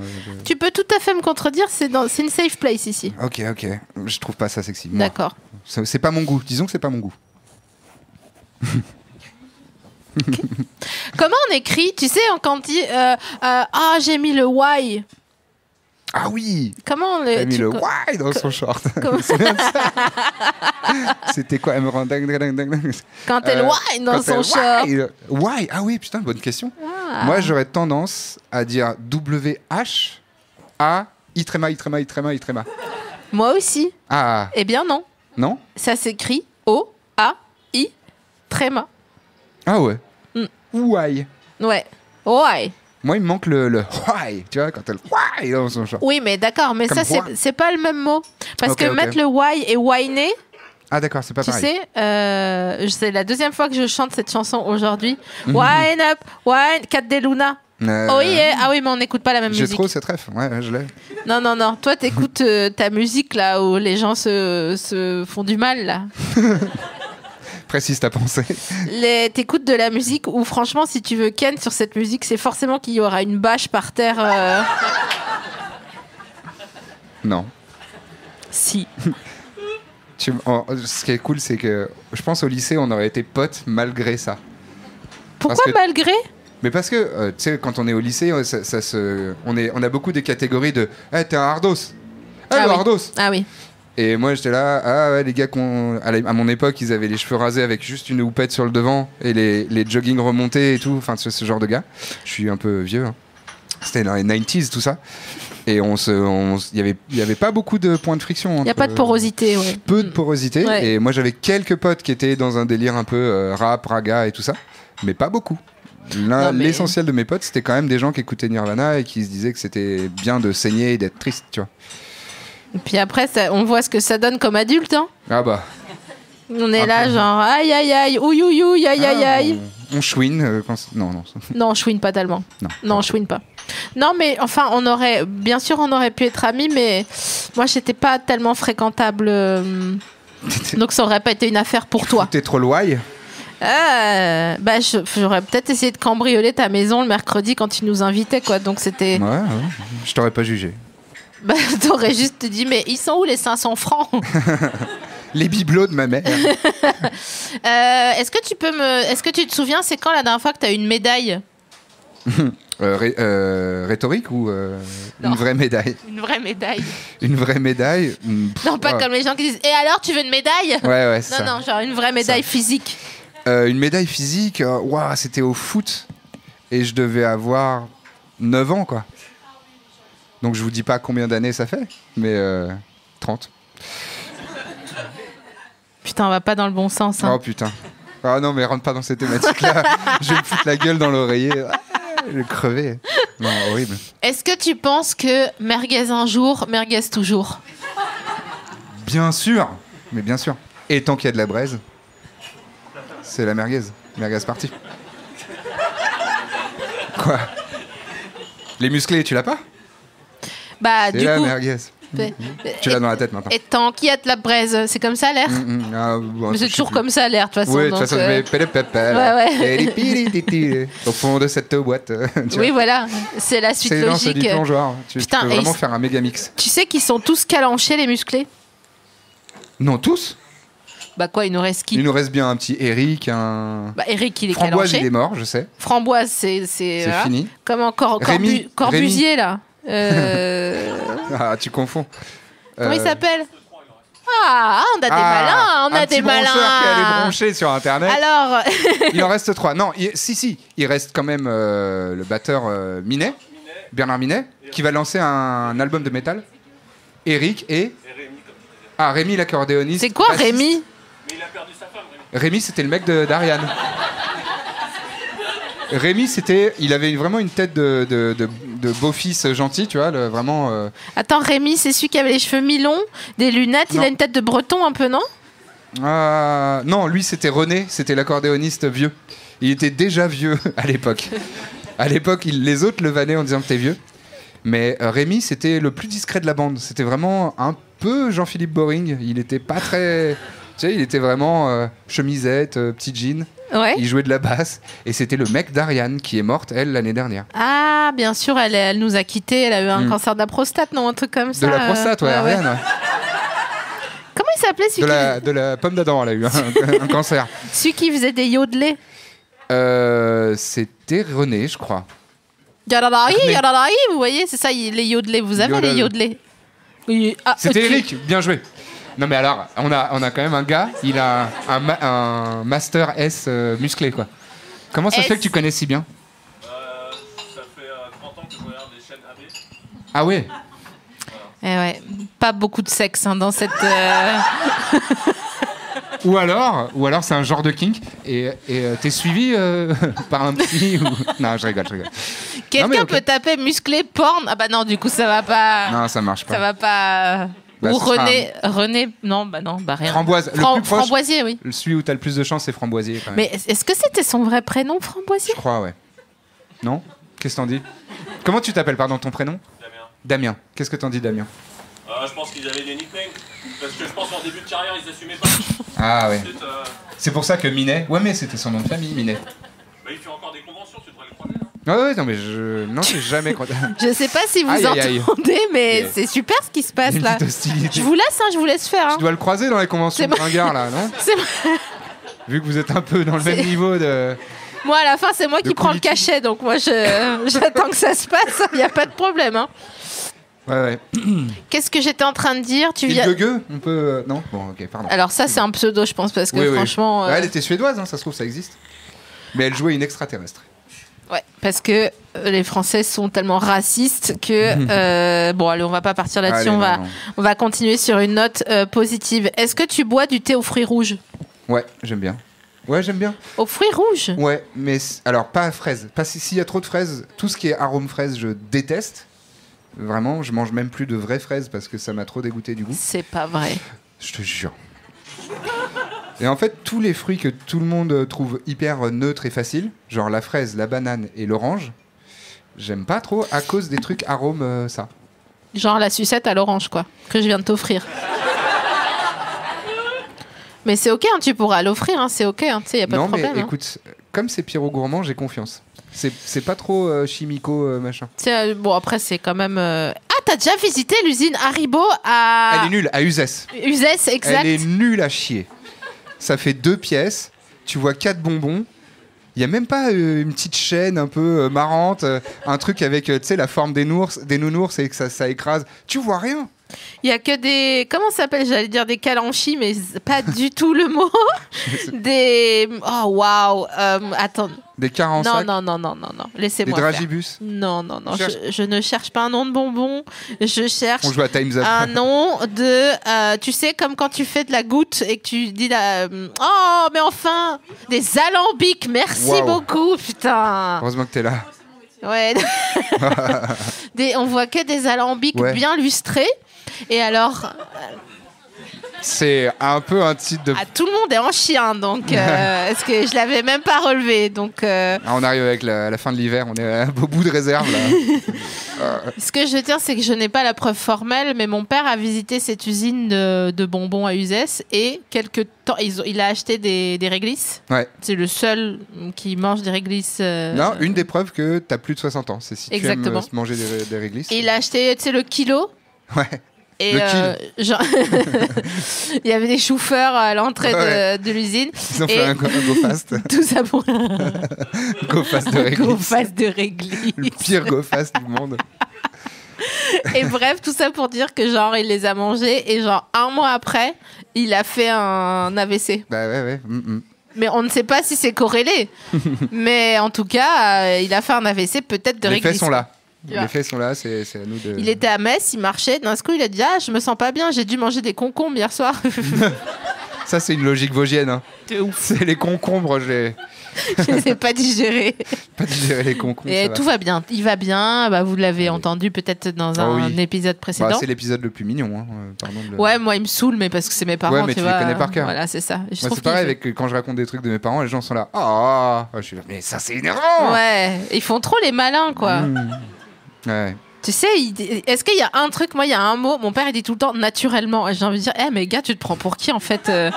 S3: Tu peux tout à fait me contredire. C'est dans. C'est une safe place ici.
S2: Ok, ok. Je trouve pas ça sexy.
S3: D'accord.
S2: C'est pas mon goût. Disons que c'est pas mon goût.
S3: Comment on écrit Tu sais, quand on dit euh, euh, ah j'ai mis le Y.
S2: Ah oui
S3: Comment on le.
S2: Il a mis le why dans son short.
S3: Comment-
S2: C'était quoi Elle me rend dingue, dingue, dingue, dingue.
S3: Quand elle
S2: Euh,
S3: Y dans son short.
S2: why, Why Ah oui, putain, bonne question.
S3: Ah.
S2: Moi, j'aurais tendance à dire WH A I tréma, I tréma, I tréma, I tréma.
S3: Moi aussi.
S2: Ah,
S3: Eh bien non.
S2: non?
S3: Ça s'écrit O A I tréma.
S2: Ah ouais.
S3: Mm.
S2: Why?
S3: Ouais. Ouais.
S2: Moi, il me manque le, le why, tu vois, quand elle why dans son short.
S3: Oui, mais d'accord, mais
S2: Comme
S3: ça, c'est c'est pas le même mot. Parce que mettre le Y et whiner,
S2: Ah d'accord, c'est pas
S3: tu
S2: pareil.
S3: sais, euh, c'est la deuxième fois que je chante cette chanson aujourd'hui.
S2: Mhm.
S3: Wine up, wine, Cat de Luna.
S2: Euh,
S3: Oh yeah. Ah oui, mais on n'écoute pas la même
S2: J'ai
S3: musique.
S2: trop cette ref, ouais, ouais, je l'ai.
S3: Non, non, non. Toi, t'écoutes euh, ta musique là où les gens se, se font du mal là.
S2: Précise ta pensée.
S3: Les- T'écoutes de la musique où franchement, si tu veux Ken sur cette musique, c'est forcément qu'il y aura une bâche par terre. euh,
S2: Non.
S3: Si.
S2: Tu- oh, ce qui est cool, c'est que je pense au lycée, on aurait été potes malgré ça.
S3: Pourquoi
S2: que-
S3: malgré?
S2: Mais parce que, euh, tu sais, quand on est au lycée, euh, ça, ça se, on, est, on a beaucoup des catégories de Eh, t'es un hardos Eh,
S3: Ah
S2: le
S3: oui.
S2: hardos
S3: Ah oui.
S2: Et moi, j'étais là, ah ouais, les gars, qu'on- à, la- à mon époque, ils avaient les cheveux rasés avec juste une houppette sur le devant et les, les joggings remontés et tout, enfin, ce, ce genre de gars. Je suis un peu vieux, hein. C'était dans les 90s, tout ça. Et on se, il y avait, y avait pas beaucoup de points de friction.
S3: Il n'y a pas de porosité, ouais.
S2: peu de porosité.
S3: Ouais.
S2: Et moi, j'avais quelques potes qui étaient dans un délire un peu euh, rap, raga et tout ça, mais pas beaucoup.
S3: Mais-
S2: L'essentiel de mes potes, c'était quand même des gens qui écoutaient Nirvana et qui se disaient que c'était bien de saigner et d'être triste, tu vois.
S3: Et puis après, ça- on voit ce que ça donne comme adulte. Hein.
S2: Ah bah.
S3: On est là, genre aïe aïe aïe, ouïe ouïe ouïe, aïe aïe
S2: Ah,
S3: aïe.
S2: On, on chouine. euh, quand non, non.
S3: Non, je chouine pas tellement.
S2: Non.
S3: Non, je chouine pas. Non, mais enfin, on aurait, bien sûr, on aurait pu être amis, mais moi, j'étais pas tellement fréquentable. euh, donc, ça aurait pas été une affaire pour toi.
S2: T'es trop loin.
S3: Euh, bah, je- j'aurais peut-être essayé de cambrioler ta maison le mercredi quand tu nous invitais, quoi. Donc, c'était.
S2: Ouais, ouais. Je t'aurais pas jugé.
S3: Bah, t'aurais juste dit, mais ils sont où les 500 francs
S2: Les bibelots de ma mère.
S3: Euh, Est-ce que tu peux me. Est-ce que tu te souviens, c'est quand la dernière fois que tu as eu une médaille
S2: Euh, ré- euh, rhétorique ou euh,
S3: Non.
S2: une vraie médaille?
S3: Une vraie médaille
S2: Une vraie médaille hmm, pff,
S3: Non, pas comme les gens qui disent Et alors, tu veux une médaille?
S2: Ouais, ouais, c'est
S3: Non,
S2: ça.
S3: non, genre une vraie médaille physique.
S2: Euh, une médaille physique, euh, ouah, c'était au foot. Et je devais avoir 9 ans, quoi. Donc je vous dis pas combien d'années ça fait, mais euh, 30.
S3: Putain, on va pas dans le bon sens. hein.
S2: Oh putain. Ah non, mais rentre pas dans ces thématiques-là. je vais me foutre la gueule dans l'oreiller. Ah, je vais crever. Non, horrible.
S3: Est-ce que tu penses que merguez un jour, merguez toujours?
S2: Bien sûr, mais bien sûr. Et tant qu'il y a de la braise, c'est la merguez. Merguez partie. Quoi? Les musclés, tu l'as pas?
S3: Bah, du
S2: la
S3: coup.
S2: merguez.
S3: mais-
S2: Tu l'as dans la tête maintenant.
S3: Et tant qu'il y a de la braise, c'est comme ça l'air
S2: Mm, mm, ah, bon,
S3: Mais
S2: je
S3: c'est
S2: sais
S3: toujours
S2: plus.
S3: comme ça l'air, de toute façon.
S2: Oui, de
S3: donc,
S2: toute façon, je
S3: euh,
S2: mets
S3: Ouais, ouais.
S2: Au fond de cette boîte. euh, tu
S3: Oui,
S2: vois.
S3: voilà, c'est la suite
S2: C'est c'est du
S3: logique.
S2: plongeoir. Tu, tu
S3: Putain,
S2: peux
S3: et
S2: vraiment
S3: ils-
S2: faire un méga mix.
S3: Tu sais qu'ils sont tous calanchés, les musclés
S2: Non, tous.
S3: Bah quoi, il nous reste qui
S2: Il nous reste bien un petit Eric, un.
S3: Bah Eric, il est
S2: Framboise,
S3: calanché.
S2: il est mort, je sais.
S3: Framboise, c'est. C'est
S2: C'est
S3: voilà.
S2: fini.
S3: Comme encore
S2: Rémi,
S3: Corbusier, là. Euh,
S2: Ah, tu confonds.
S3: Comment il
S2: Euh,
S3: s'appelle? Ah, on a des
S2: ah,
S3: malins, on
S2: un
S3: a
S2: petit
S3: des malins.
S2: qui allait broncher sur Internet.
S3: Alors,
S2: Il en reste trois. Non, il- si, si, il reste quand même euh, le batteur euh, Minet, Bernard Minet, qui va lancer un, album de métal. Eric et. Ah, Rémi l'accordéoniste.
S3: c'est quoi
S2: bassiste.
S3: Rémi?
S2: Rémi, c'était le mec de- d'Ariane. Rémi, c'était. Il avait vraiment une tête de, de, de- de beau-fils gentil, tu vois, le- vraiment. euh,
S3: Attends, Rémi, c'est celui qui avait les cheveux mi-longs, des lunettes, il
S2: Non.
S3: a une tête de breton un peu, non?
S2: Ah, non, lui c'était René, c'était l'accordéoniste vieux. Il était déjà vieux à l'époque. À l'époque, il- les autres le vannaient en disant que t'es vieux. Mais euh, Rémi, c'était le plus discret de la bande. C'était vraiment un peu Jean-Philippe Boring. Il était pas très. Tu sais, il était vraiment euh, chemisette, euh, petit jean.
S3: Ouais.
S2: Il jouait de la basse. Et c'était le mec d'Ariane qui est morte, elle, l'année dernière.
S3: Ah, bien sûr, elle, elle nous a quittés, elle a eu un
S2: Hmm.
S3: cancer de la prostate, non Un truc comme ça.
S2: De la
S3: euh,
S2: prostate, ouais,
S3: ouais, ouais.
S2: Ariane. ouais.
S3: Comment il s'appelait celui,
S2: De
S3: qui-
S2: la, de la pomme d'Adam, elle a eu un, un cancer.
S3: celui qui faisait des yodelés
S2: Euh, c'était René, je crois.
S3: Yadadari, yadadari, vous voyez, c'est ça, les yodelés. Vous avez
S2: Yodel.
S3: les yodelés Oui. Ah,
S2: C'était. Eric, bien joué. Non mais alors, on a, on a quand même un gars, il a un, ma- un master S euh, musclé quoi. Comment ça se
S3: S.
S2: fait que tu connais si bien?
S4: Euh, ça fait euh, 30 ans que je regarde des chaînes AB.
S2: Ah ouais?
S3: Eh ouais, pas beaucoup de sexe hein, dans cette. euh,
S2: Ou alors, ou alors c'est un genre de kink et et, euh, t'es suivi euh, par un petit ou... Non, je rigole, je rigole.
S3: Quelqu'un
S2: mais ok.
S3: peut taper musclé porn? Ah bah non, du coup ça va pas.
S2: Non, ça marche pas.
S3: Ça va pas.
S2: Bah,
S3: Ou René, René, non, bah non, bah rien.
S2: Framboise, le plus proche.
S3: Framboisier, oui.
S2: Celui où t'as le plus de chance, c'est Framboisier quand même.
S3: Mais est-ce que c'était son vrai prénom, Framboisier?
S2: Je crois, ouais. Non? Qu'est-ce que t'en dis? Comment tu t'appelles, pardon, ton prénom?
S4: Damien.
S2: Damien. Qu'est-ce que t'en dis, Damien?
S4: Euh, je pense qu'ils avaient des nicknames. Parce que je pense qu'en début de carrière, ils assumaient pas.
S2: Ah ouais.
S4: Euh,
S2: C'est pour ça que Minet. Ouais, mais c'était son nom de famille, Minet.
S4: bah, il fait encore des
S2: Ouais, ouais, non, mais je. Non, j'ai jamais croisé.
S3: Je sais pas si vous
S2: Aïe, aïe, aïe.
S3: entendez, mais
S2: Yeah.
S3: c'est super ce qui se passe
S2: Une
S3: là.
S2: petite hostilité.
S3: Je vous laisse, hein, je vous laisse faire. hein.
S2: Tu dois le croiser dans les conventions
S3: C'est
S2: de Ringard, là, non
S3: C'est-
S2: Vu que vous êtes un peu dans le même
S3: C'est-
S2: niveau de.
S3: Moi, à la fin, c'est moi
S2: De
S3: qui prends le cachet, donc moi, je- j'attends que ça se passe. Il n'y a pas de problème. hein.
S2: Ouais, ouais.
S3: Qu'est-ce que j'étais en train de dire? Tu
S2: Il
S3: viens.
S2: gueugue On peut. euh, Non? Bon, ok, pardon.
S3: Alors ça, c'est un pseudo, je pense, parce que
S2: Oui, oui.
S3: franchement,
S2: Ouais,
S3: euh,
S2: elle était suédoise, hein, ça se trouve, ça existe. Mais elle jouait une extraterrestre.
S3: Ouais, parce que euh, les Français sont tellement racistes que euh, bon, allez, on va pas partir là-dessus. On va,
S2: non.
S3: on va continuer sur une note euh, positive. Est-ce que tu bois du thé aux fruits rouges?
S2: Ouais, j'aime bien. Ouais, j'aime bien.
S3: Aux fruits rouges?
S2: Ouais, mais alors pas à fraises. Pas si- s'il y a trop de fraises, tout ce qui est arôme fraise, je déteste. Vraiment, je mange même plus de vraies fraises parce que ça m'a trop dégoûté du goût.
S3: C'est pas vrai.
S2: Je te jure. Et en fait, tous les fruits que tout le monde trouve hyper neutres et faciles, genre la fraise, la banane et l'orange, j'aime pas trop à cause des trucs arômes euh, ça.
S3: Genre la sucette à l'orange, quoi, que je viens de t'offrir. Mais c'est ok, hein, tu pourras l'offrir, hein, c'est ok, hein, tu sais, y a pas
S2: non,
S3: de problème.
S2: mais
S3: hein.
S2: écoute, comme c'est Pierrot Gourmand, j'ai confiance. C'est pas trop euh, chimico euh, machin.
S3: Bon, après, c'est quand même. euh, Ah, t'as déjà visité l'usine Haribo à.
S2: Elle est nulle, à Uzès.
S3: Uzès, exact.
S2: Elle est nulle à chier. Ça fait deux pièces, tu vois quatre bonbons. Il y a même pas euh, une petite chaîne un peu euh, marrante, euh, un truc avec tu la forme des des nounours et que ça, ça écrase. Tu vois rien.
S3: Il y a que des. Comment ça s'appelle? J'allais dire des calanchis, mais pas du tout le mot. des. Oh, waouh. Euh, attends.
S2: Des 40
S3: Non, non, non, non, non, non.
S2: des
S3: Laissez-moi faire.
S2: dragibus?
S3: Non, non, non.
S2: Cherche-
S3: Je, ne cherche pas un nom de bonbon. Je cherche
S2: On joue à Time's Up.
S3: un nom de. euh, tu sais, comme quand tu fais de la goutte et que tu dis la. euh, Oh, mais enfin Des alambics. Merci beaucoup, putain.
S2: Heureusement que t'es là.
S3: Ouais. Des, on voit que des alambics
S2: Ouais.
S3: bien lustrés. Et alors,
S2: C'est un peu un titre de.
S3: ah, tout le monde est en chien, donc euh, est-ce que je l'avais même pas relevé Donc, euh,
S2: Ah, on arrive avec la, la fin de l'hiver, on est au bout de réserve là.
S3: ce que je veux dire, c'est que je n'ai pas la preuve formelle, mais mon père a visité cette usine de, de bonbons à Uzès et quelque temps, ils ont- il a acheté des, des réglisses.
S2: Ouais.
S3: C'est le seul qui mange des réglisses. euh,
S2: Non, une des preuves que t'as plus de 60 ans, c'est si
S3: Exactement.
S2: tu aimes euh, manger des, des réglisses.
S3: Et il a acheté, tu sais, le kilo.
S2: Ouais.
S3: Et euh, genre, il y avait des chauffeurs à l'entrée de-
S2: Ouais.
S3: de, l'usine.
S2: Ils ont fait un, go, un go fast.
S3: Tout ça pour
S2: go fast de réglisse.
S3: gros face de réglisse.
S2: Le pire go fast du monde.
S3: Et bref, tout ça pour dire que genre il les a mangés et genre un mois après, il a fait un AVC.
S2: Bah ouais, ouais. mm, mm.
S3: Mais on ne sait pas si c'est corrélé. Mais en tout cas, euh, il a fait un AVC peut-être de
S2: Les faits
S3: réglisse.
S2: sont là. Les faits sont là, c'est à nous de.
S3: Il était à Metz, il marchait. D'un coup, il a dit Ah, je me sens pas bien, j'ai dû manger des concombres hier soir.
S2: Ça, c'est une logique vosgienne. Hein. C'est les concombres, j'ai
S3: je les ai pas digérés.
S2: pas digéré les concombres.
S3: Et
S2: va.
S3: tout va bien. Il va bien. Bah, vous l'avez entendu peut-être dans
S2: Ah
S3: un
S2: oui.
S3: épisode
S2: Bah,
S3: précédent.
S2: c'est l'épisode le plus mignon. Hein. euh, Pardon de le-
S3: Ouais, moi, il me saoule, mais parce que c'est mes parents,
S2: Ouais, mais
S3: tu
S2: tu les
S3: vois.
S2: connais par cœur.
S3: Voilà, c'est ça. Je
S2: c'est pareil avec quand je raconte des trucs de mes parents, les gens sont là. Ah, ah, je suis là. Mais ça, c'est énervant.
S3: Ouais, ils font trop les malins, quoi.
S2: Mmh. Ouais.
S3: Tu sais, est-ce qu'il y a un truc, moi, il y a un mot, mon père, il dit tout le temps naturellement. Et J'ai envie de dire, eh, mais gars, tu te prends pour qui, en fait euh?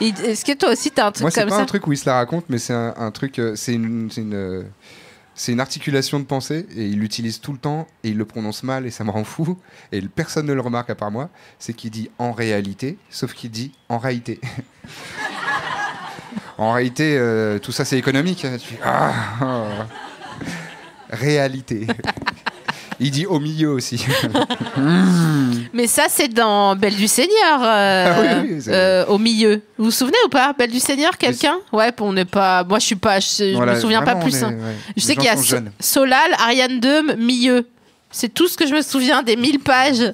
S3: Est-ce que toi aussi, t'as un truc
S2: Moi, c'est
S3: comme
S2: pas
S3: ça?
S2: un truc où il se la raconte, mais c'est un, un truc. euh, C'est une. c'est une, euh, c'est une articulation de pensée et il l'utilise tout le temps et il le prononce mal et ça me rend fou et personne ne le remarque à part moi. C'est qu'il dit en réalité, sauf qu'il dit en réalité. en réalité, euh, tout ça c'est économique. hein. Ah, ah. Réalité. il dit au milieu aussi.
S3: Mais ça, c'est dans Belle du Seigneur, euh,
S2: Ah oui, oui, c'est-
S3: euh, au milieu. Vous vous souvenez ou pas Belle du Seigneur, quelqu'un? Ouais, on n'est pas. Moi, je suis pas. Je, je
S2: Voilà,
S3: me souviens pas plus.
S2: est-
S3: hein.
S2: ouais.
S3: Je
S2: Les
S3: sais qu'il y a
S2: sont
S3: So-
S2: jeunes.
S3: Solal, Ariane Deum, milieu. C'est tout ce que je me souviens des 1000 pages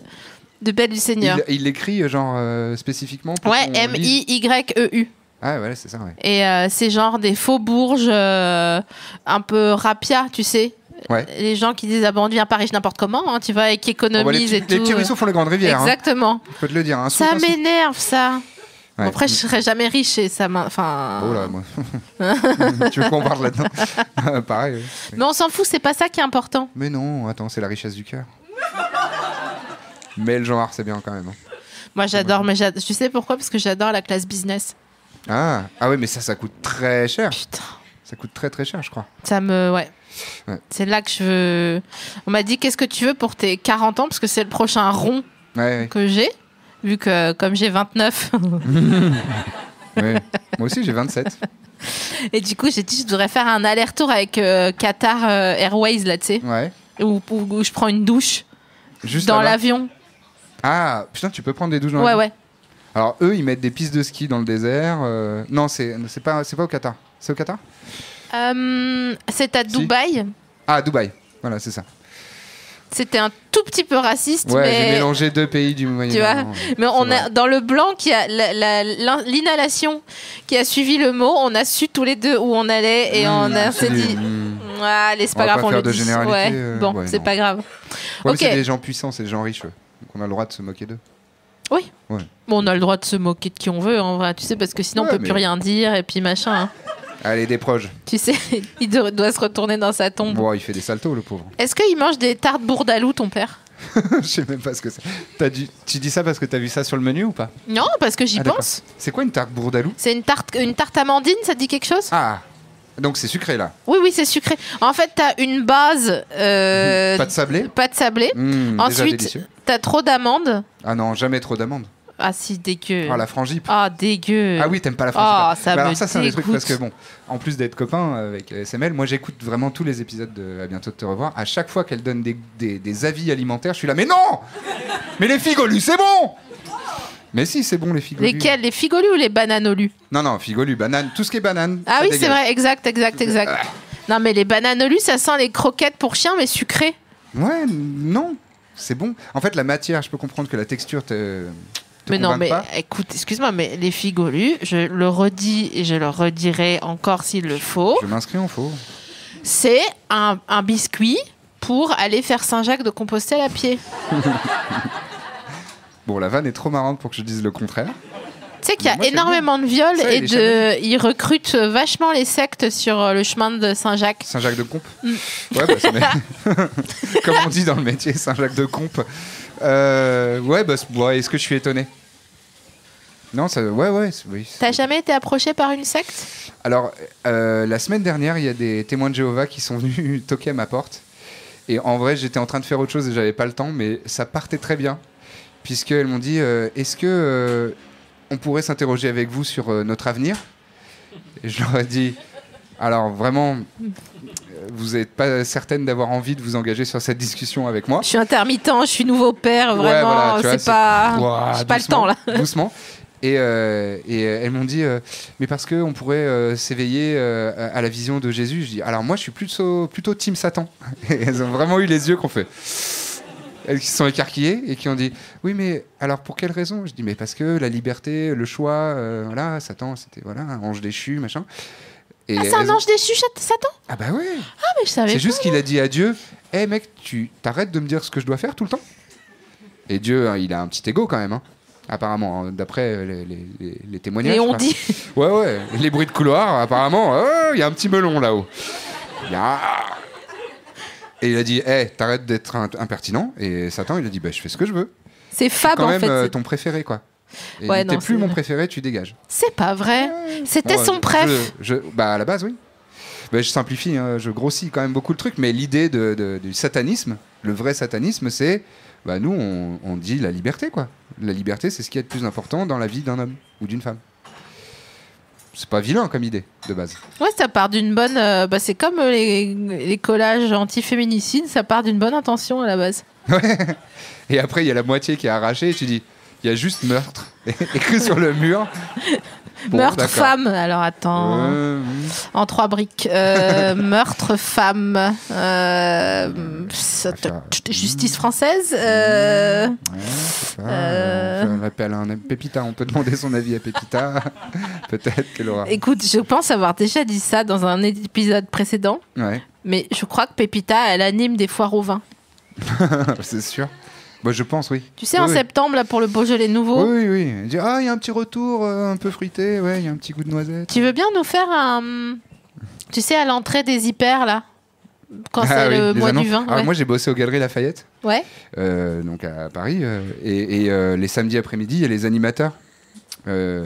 S3: de Belle du Seigneur.
S2: Il l'écrit euh, genre euh, spécifiquement. pour
S3: Ouais,
S2: qu'on lise.
S3: M-I-Y-E-U.
S2: Ah ouais, c'est ça. Ouais.
S3: Et euh, c'est genre des faux bourges euh, un peu rapia, tu sais.
S2: Ouais.
S3: Les gens qui disent ah bon, on devient pas riche n'importe comment, hein, tu vois, et qui
S2: bah, les,
S3: économisent et
S2: les
S3: tout.
S2: petits ruisseaux font les grandes rivières. hein.
S3: Exactement.
S2: Faut te le dire. Un
S3: Ça m'énerve ça.
S2: Ouais.
S3: Après, je serais jamais riche et ça m'a. Enfin.
S2: Oh là, moi. tu veux qu'on parle là-dedans? Pareil. oui.
S3: Mais on s'en fout, c'est pas ça qui est important.
S2: Mais non, attends, c'est la richesse du cœur. Mais le genre, c'est bien quand même. hein.
S3: Moi, j'adore, mais tu sais pourquoi? Parce que j'adore la classe business.
S2: Ah, ah ouais, mais ça, ça coûte très cher.
S3: Putain.
S2: Ça coûte très très cher, je crois.
S3: Ça me. Ouais.
S2: Ouais.
S3: C'est là que je veux. On m'a dit qu'est-ce que tu veux pour tes 40 ans? Parce que c'est le prochain rond
S2: Ouais, ouais,
S3: que j'ai. Vu que, comme j'ai 29,
S2: ouais. Moi aussi, j'ai 27.
S3: et du coup, j'ai dit je devrais faire un aller-retour avec euh, Qatar euh, Airways, là, tu sais,
S2: Ouais.
S3: où, où- où je prends une douche
S2: Juste
S3: dans l'avion.
S2: Ah, putain, tu peux prendre des douches dans
S3: Ouais,
S2: l'avion
S3: ouais.
S2: Alors, eux, ils mettent des pistes de ski dans le désert. euh, Non, c'est c'est pas, c'est pas au Qatar. C'est au Qatar?
S3: Euh, c'est à
S2: Si.
S3: Dubaï.
S2: Ah, à Dubaï. Voilà, c'est ça.
S3: C'était un tout petit peu raciste,
S2: Ouais, j'ai
S3: mais.
S2: mélangé deux pays du
S3: Tu vois
S2: Moyen-Orient.
S3: Mais on a dans le blanc qui a la- la- l'in- l'inhalation qui a suivi le mot, on a su tous les deux où on allait et
S2: Mmh,
S3: on a s'est dit
S2: mmh.
S3: ah, allez, c'est
S2: On
S3: pas grave,
S2: pas
S3: on le
S2: de
S3: dit. Ouais,
S2: euh,
S3: bon,
S2: ouais,
S3: c'est
S2: non.
S3: pas grave.
S2: Ouais, mais
S3: Ok.
S2: c'est des gens puissants, c'est des gens riches. Donc on a le droit de se moquer d'eux.
S3: Oui.
S2: Ouais.
S3: Bon, on a le droit de se moquer de qui on veut, en vrai, tu sais, parce que sinon
S2: Ouais,
S3: on peut
S2: mais-
S3: plus rien dire et puis machin. hein.
S2: Allez, des proches.
S3: Tu sais, il do- doit se retourner dans sa tombe.
S2: Bon, il fait des saltos, le pauvre.
S3: Est-ce qu'il mange des tartes bourdalou, ton père
S2: Je sais même pas ce que c'est. Dû- Tu dis ça parce que t'as vu ça sur le menu ou pas
S3: Non, parce que j'y
S2: Ah,
S3: pense.
S2: C'est quoi une tarte bourdalou
S3: C'est une tarte, une tarte amandine, ça te dit quelque chose
S2: Ah Donc c'est sucré là.
S3: Oui, oui, c'est sucré. En fait, t'as une base. Euh,
S2: Pas de sablé
S3: pâte sablée.
S2: Mmh, Déjà
S3: Ensuite, t'as trop d'amandes.
S2: Ah non, jamais trop d'amandes.
S3: Ah si, dégueu.
S2: Ah, la frangipe.
S3: Ah, dégueu.
S2: Ah oui, t'aimes pas la frangipe.
S3: Ah,
S2: hein.
S3: ça
S2: Bah alors
S3: me
S2: ça, c'est un des trucs parce que bon, en plus d'être copain avec SML, moi j'écoute vraiment tous les épisodes de À bientôt de te revoir. À chaque fois qu'elle donne des, des- des avis alimentaires, je suis là, mais non Mais les figolus, c'est bon Mais si, c'est bon les figolus.
S3: Lesquels? Les figolus ou les bananolus
S2: Non, non, figolus, banane, tout ce qui est banane.
S3: Ah oui, c'est vrai, exact, exact, exact.
S2: Ah.
S3: Non, mais les bananolus, ça sent les croquettes pour chiens, mais sucrées.
S2: Ouais, non, c'est bon. En fait, la matière, je peux comprendre que la texture te.
S3: Mais non, mais
S2: pas.
S3: écoute, excuse-moi, mais les figolus, je le redis et je le redirai encore s'il le faut,
S2: Je m'inscris en faux.
S3: c'est un, un biscuit pour aller faire Saint-Jacques de Compostelle à pied.
S2: Bon, la vanne est trop marrante pour que je dise le contraire.
S3: Tu sais qu'il y a
S2: Moi,
S3: énormément de viols
S2: Ça,
S3: et
S2: il est
S3: de, ils recrutent vachement les sectes sur euh, le chemin de Saint-Jacques.
S2: Saint-Jacques de Compe
S3: Mm.
S2: Ouais, bah, ça m'est- Comme on dit dans le métier, Saint-Jacques de Compe. Euh, ouais, bah, c'est- ouais, est-ce que je suis étonné? Non, ça, ouais, ouais, c'est- oui. c'est-
S3: T'as jamais été approché par une secte?
S2: Alors, euh, la semaine dernière, il y a des témoins de Jéhovah qui sont venus toquer à ma porte. Et en vrai, j'étais en train de faire autre chose et j'avais pas le temps, mais ça partait très bien. Puisqu'elles m'ont dit euh, Est-ce que euh, on pourrait s'interroger avec vous sur euh, notre avenir Et je leur ai dit Alors, vraiment, euh, vous n'êtes pas certaine d'avoir envie de vous engager sur cette discussion avec moi
S3: Je suis intermittent, je suis nouveau père,
S2: Ouais,
S3: vraiment,
S2: voilà, tu vois,
S3: c'est pas...
S2: Ouah,
S3: pas le temps là.
S2: Doucement. Et, euh, et elles m'ont dit, euh, mais parce qu'on pourrait euh, s'éveiller à la vision de Jésus. Je dis, alors moi je suis plutôt, plutôt Team Satan. Et elles ont vraiment eu les yeux qu'on fait. Elles qui se sont écarquillées et qui ont dit, oui mais alors pour quelle raison? Je dis, mais parce que la liberté, le choix, euh, voilà, Satan c'était voilà, un ange déchu, machin. Et
S3: Ah, c'est un
S2: ont-
S3: ange déchu, Satan?
S2: Ah bah ouais.
S3: Ah, mais je savais
S2: c'est juste qu'il a dit à Dieu Hé mec, tu t'arrêtes de me dire ce que je dois faire tout le temps? Et Dieu, hein, il a un petit ego quand même, hein, apparemment, hein, d'après les, les- les- les témoignages.
S3: Et on dit...
S2: Ouais, ouais, les bruits de couloir, apparemment, euh, il y a un petit melon là-haut. Il y a- Et il a dit Hé, t'arrêtes d'être impertinent. Et Satan, il a dit Bah, je fais ce que je veux.
S3: C'est Fab
S2: quand
S3: en
S2: même
S3: fait.
S2: euh, ton préféré, quoi. Et
S3: Ouais,
S2: il T'es plus mon préféré, tu dégages.
S3: C'est pas vrai. C'était
S2: Bon,
S3: son préf.
S2: je- je- bah, à la base, oui. Bah, je simplifie, hein, je grossis quand même beaucoup le truc, mais l'idée de- de- du satanisme, le vrai satanisme, c'est. Bah, nous, on, on dit la liberté, quoi. La liberté, c'est ce qui est le plus important dans la vie d'un homme ou d'une femme. C'est pas vilain comme idée, de base.
S3: Ouais, ça part d'une bonne. euh, bah, c'est comme euh, les, les collages anti-féminicides, ça part d'une bonne intention à la base.
S2: Et après, il y a la moitié qui est arrachée, et tu dis il y a juste meurtre, écrit sur le mur. Bon,
S3: meurtre femme. Alors attends.
S2: Euh,
S3: En trois briques. Euh, meurtre femme. Euh, justice française.
S2: ouais, ça. On appelle un Pépita, on peut demander son avis à Pépita. Peut-être qu'elle aura.
S3: Écoute, je pense avoir déjà dit ça dans un épisode précédent,
S2: Ouais,
S3: mais je crois que Pépita, elle anime des foires au vin.
S2: c'est sûr. Bah, je pense, oui.
S3: Tu sais,
S2: Oui,
S3: en
S2: oui.
S3: septembre, là, pour le Beaujolais nouveau,
S2: Oui, oui, oui. Ah, il y a un petit retour euh, un peu fruité, ouais, il y a un petit goût de noisette.
S3: tu veux bien nous faire un. Tu sais, à l'entrée des hyper, là Quand
S2: Ah
S3: c'est
S2: oui,
S3: le mois
S2: annonces.
S3: du vin.
S2: Alors,
S3: ouais.
S2: moi, j'ai bossé aux Galeries Lafayette,
S3: Ouais.
S2: euh, donc à Paris, euh, et, et, les samedis après-midi, il y a les animateurs euh,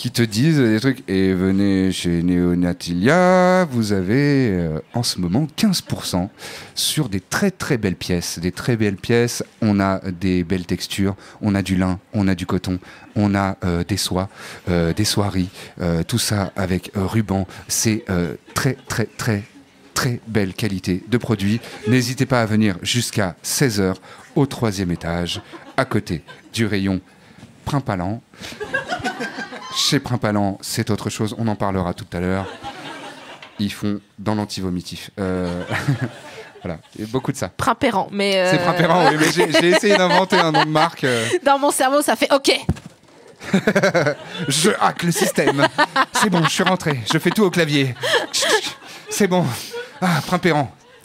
S2: qui te disent des trucs. Et venez chez Neonatilia, vous avez euh, en ce moment 15% sur des très très belles pièces. Des très belles pièces, on a des belles textures, on a du lin, on a du coton, on a euh, des soies, euh, des soieries, tout ça avec ruban. C'est très très très très belle qualité de produits. N'hésitez pas à venir jusqu'à 16h au troisième étage, à côté du rayon Primpalan. Chez Primpalan, c'est autre chose, on en parlera tout à l'heure. Ils font dans l'antivomitif. Euh, voilà, il y a beaucoup de ça.
S3: Primpérant. Mais. euh,
S2: C'est Primpéran, oui, mais j'ai essayé d'inventer un nom de marque. euh,
S3: Dans mon cerveau, ça fait OK.
S2: Je hack le système. C'est bon, je suis rentré. Je fais tout au clavier. C'est bon. Ah,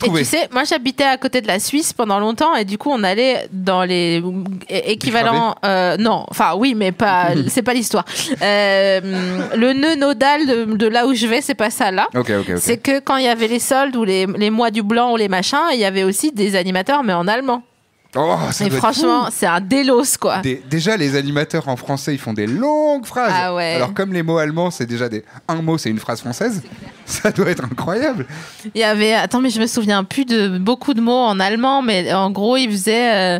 S2: Trouvé.
S3: tu sais, moi j'habitais à côté de la Suisse pendant longtemps et du coup on allait dans les équivalents. euh, non, enfin oui, mais pas. c'est pas l'histoire. Euh, le nœud nodal de, de là où je vais, c'est pas ça là. C'est que quand il y avait les soldes ou les, les mois du blanc ou les machins, il y avait aussi des animateurs mais en allemand.
S2: Oh, ça
S3: Et
S2: doit être
S3: franchement, c'est un délos quoi.
S2: Des- déjà, les animateurs en français, ils font des longues phrases.
S3: Ah ouais.
S2: Alors, comme les mots allemands, c'est déjà des. Un mot, c'est une phrase française. Ça doit être incroyable.
S3: Il y avait, attends, mais je me souviens plus de beaucoup de mots en allemand, mais en gros, il faisait euh,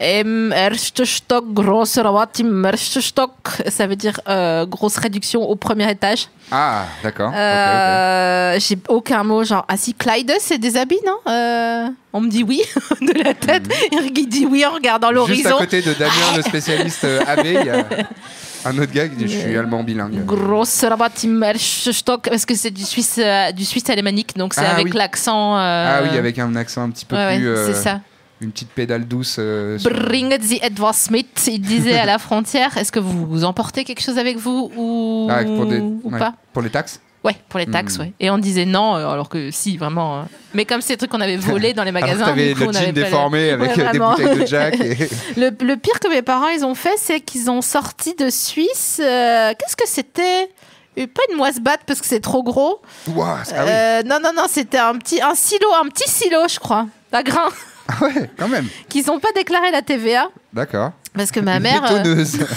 S3: Im ersten Stock, großer Rabatt im ersten Stock. Ça veut dire euh, grosse réduction au premier étage.
S2: Ah, d'accord. ok, ok.
S3: Euh, J'ai aucun mot, genre, ah si, Clyde, c'est des habits, non? Euh, On me dit oui, de la tête. Il dit oui en regardant
S2: Mhm. Juste à
S3: l'horizon.
S2: côté de Damien, le spécialiste euh, AB, il y a un autre gars qui dit Je suis allemand bilingue.
S3: Grosse ersten Stock, parce que c'est du suisse, euh, du suisse alémanique, donc c'est
S2: Ah
S3: avec
S2: oui.
S3: l'accent. euh,
S2: Ah oui, avec un accent un petit peu
S3: ouais, ouais,
S2: plus. euh,
S3: c'est ça.
S2: Une petite pédale douce. euh,
S3: Bringen Sie etwas mit, il disait à la frontière. Est-ce que vous, vous emportez quelque chose avec vous ou,
S2: Ah, pour, des-
S3: ou
S2: ouais,
S3: pas
S2: pour les taxes
S3: Ouais, pour les taxes,
S2: Mm.
S3: ouais. Et on disait non, euh, alors que si, vraiment. euh. Mais comme c'est des trucs qu'on avait volés dans les magasins,
S2: t'avais le
S3: on avait
S2: jean
S3: pas les-
S2: déformé avec
S3: Ouais,
S2: des bouteilles de Jack. et-
S3: Le, le pire que mes parents ils ont fait, c'est qu'ils ont sorti de Suisse. euh, Qu'est-ce que c'était? Pas une moisse batte parce que c'est trop gros.
S2: C'est- ah.
S3: Euh, non, non, non, c'était un petit un silo, un petit silo, je crois, à grain,
S2: Ah ouais, quand même.
S3: qu'ils n'ont pas déclaré la TVA
S2: D'accord.
S3: parce que ma mère.
S2: Bétonneuse.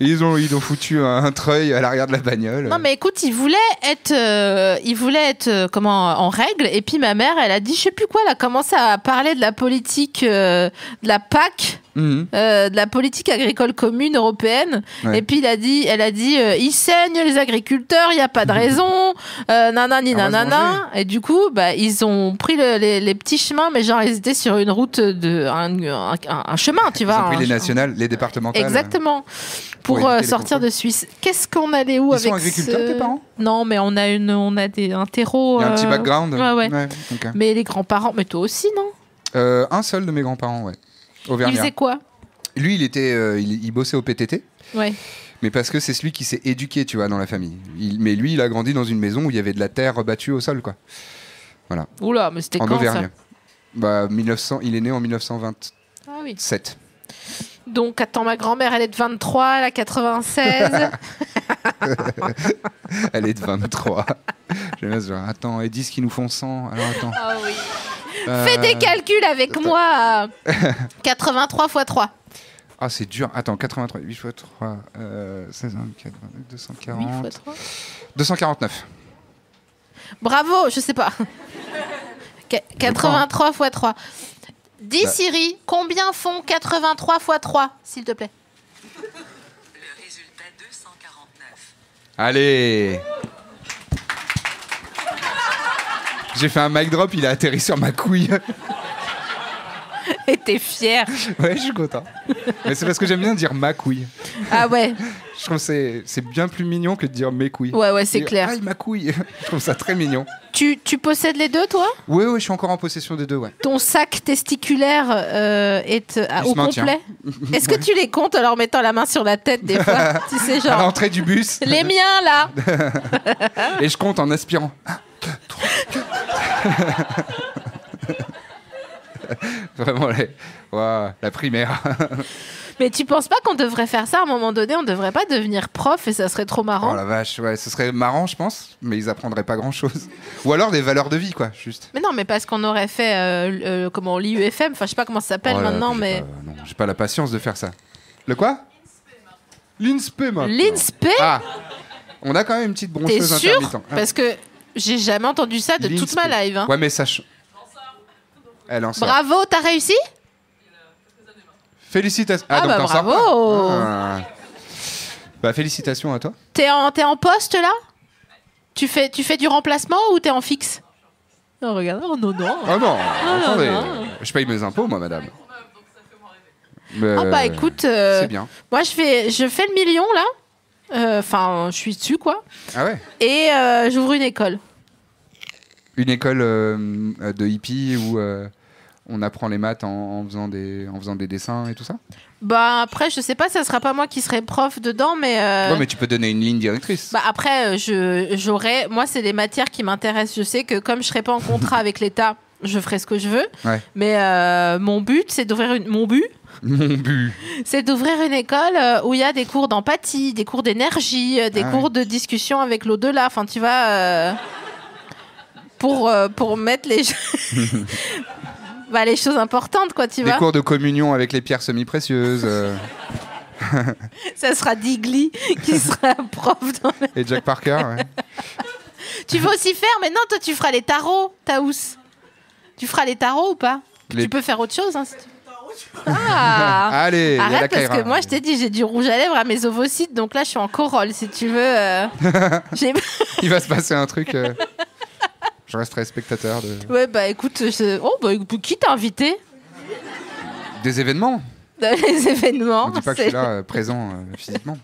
S2: ils, ont, ils ont foutu un, treuil à l'arrière de la bagnole.
S3: Non mais écoute, il voulait être, euh, il être euh, comment en règle et puis ma mère, elle a dit je sais plus quoi, elle a commencé à parler de la politique euh, de la PAC,
S2: Mhm.
S3: euh, de la politique agricole commune européenne
S2: Ouais.
S3: et puis il a dit, elle a dit euh, ils saignent les agriculteurs, il y a pas de raison, euh, nanani
S2: se
S3: nanana et du coup bah ils ont pris le- les, les petits chemins mais genre ils étaient sur une route de un, un- un chemin tu
S2: Ils
S3: vois.
S2: ont pris
S3: un-
S2: les nationales, les départementales.
S3: Exactement. Pour,
S2: Pour
S3: euh, sortir de Suisse. Qu'est-ce qu'on allait où
S2: Ils
S3: avec
S2: sont agriculteurs,
S3: ce-
S2: tes parents?
S3: Non, mais on a une, on a des un terreau.
S2: Il y a un petit background.
S3: Ouais, ouais.
S2: ok.
S3: Mais les grands-parents, mais toi aussi, non?
S2: Un seul de mes grands-parents, ouais. Auvergnat.
S3: faisaient quoi?
S2: Lui, il était, euh, il, il bossait au PTT,
S3: Ouais.
S2: mais parce que c'est celui qui s'est éduqué, tu vois, dans la famille. Il- mais lui, il a grandi dans une maison où il y avait de la terre battue au sol, quoi.
S3: Oula, mais c'était
S2: En
S3: quand
S2: Auvergne.
S3: ça
S2: Bah, 1900, il est né en 1927.
S3: Ah oui. Donc, attends, ma grand-mère, elle est de 23, elle a 96.
S2: Elle est de 23. J'aime bien ce genre. Attends, et disent qu'ils nous font 100. Alors attends.
S3: ah oui.
S2: Euh,
S3: Fais des calculs avec moi. 83 x 3.
S2: Ah, c'est dur. Attends, 83, 8 x 3, euh, 16, 24, 29, 240.
S3: 8 x 3.
S2: 249.
S3: Bravo, je sais pas. Qu- 83 x 3. Dis
S2: Bah.
S3: Siri, combien font 83 x 3, s'il te plaît?
S1: Le résultat 249.
S2: Allez J'ai fait un mic drop, il a atterri sur ma couille.
S3: Et t'es fier.
S2: ouais, je suis content. Mais c'est parce que j'aime bien dire ma couille.
S3: Ah ouais,
S2: Je trouve que c'est bien plus mignon que de dire mes couilles.
S3: ouais, ouais, c'est clair.
S2: Aïe, ma couille. je trouve ça très mignon.
S3: Tu, tu possèdes les deux, toi?
S2: Oui, oui, je suis encore en possession des deux, ouais.
S3: Ton sac testiculaire euh, est euh, au complet? Est-ce que tu les comptes en leur mettant la main sur la tête des fois? Tu sais,
S2: À
S3: genre,
S2: l'entrée du bus.
S3: les miens là
S2: Et je compte en aspirant. Vraiment, les... La primaire.
S3: Mais tu penses pas qu'on devrait faire ça? À un moment donné On devrait pas devenir prof et ça serait trop
S2: Oh
S3: marrant
S2: la vache, ouais, ce serait marrant, je pense, mais ils apprendraient pas grand chose. Ou alors des valeurs de vie, quoi, juste.
S3: Mais non, mais parce qu'on aurait fait euh, euh, comment l'IUFM, enfin je sais pas comment ça s'appelle
S2: Oh là,
S3: maintenant, mais
S2: pas- non, j'ai pas la patience de faire ça. Le quoi? L'INSPE, maintenant.
S3: l'INSPE,
S2: Ah On a quand même une petite
S3: t'es
S2: broncheuse
S3: sûr?
S2: intermittente. Ah,
S3: Parce que j'ai jamais entendu ça de toute ma live. hein.
S2: Ouais, mais ça. ch- Elle en sort.
S3: Bravo, t'as réussi?
S2: Félicitations.
S3: Ah
S2: donc
S3: bah
S2: t'en sors
S3: bravo.
S2: pas Ah. Bah félicitations à toi.
S3: T'es en, t'es en poste là? Tu fais, tu fais du remplacement ou t'es en fixe? Non, regarde, oh non, non.
S2: Oh non, attendez,
S3: non.
S2: je paye mes impôts moi madame. Mais,
S3: Ah bah
S2: euh,
S3: écoute, euh,
S2: C'est bien.
S3: moi je fais, je fais le million là. Euh, Enfin, je suis dessus quoi.
S2: Ah ouais
S3: Et euh, j'ouvre une école.
S2: Une école euh, de hippie où euh, on apprend les maths en, en faisant des, en faisant des dessins et tout ça?
S3: Bah après, je sais pas, ça sera pas moi qui serai prof dedans, mais.
S2: Ouais, mais tu peux donner une ligne directrice.
S3: Bah après, je j'aurais. Moi, c'est des matières qui m'intéressent. Je sais que comme je serai pas en contrat avec l'État, je ferai ce que je veux.
S2: Ouais.
S3: Mais mon but, c'est d'ouvrir une. Mon but,
S2: Mon but.
S3: c'est d'ouvrir une école euh, où il y a des cours d'empathie, des cours d'énergie, euh, des
S2: Ah ouais.
S3: cours de discussion avec l'au-delà. Enfin, tu vas. euh, pour, euh, pour mettre les. bah, les choses importantes, quoi, tu
S2: Des
S3: vois.
S2: cours de communion avec les pierres semi-précieuses. euh,
S3: Ça sera Digli qui sera prof dans
S2: et Jack Parker. ouais.
S3: Tu veux aussi faire, mais non, toi tu feras les tarots, Taous. Tu feras les tarots ou pas?
S2: Les-
S3: Tu peux faire autre chose. Hein, si tu- Ah
S2: Allez, il y a la
S3: Arrête parce que moi je t'ai dit j'ai du rouge à lèvres à mes ovocytes donc là je suis en corolle si tu veux. euh, j'ai-
S2: Il va se passer un truc. euh, Je resterai spectateur de...
S3: ouais bah écoute, je- oh bah qui t'a invité?
S2: Des événements.
S3: dans les événements
S2: On dit pas que je
S3: c'est-
S2: suis là euh, présent euh, physiquement.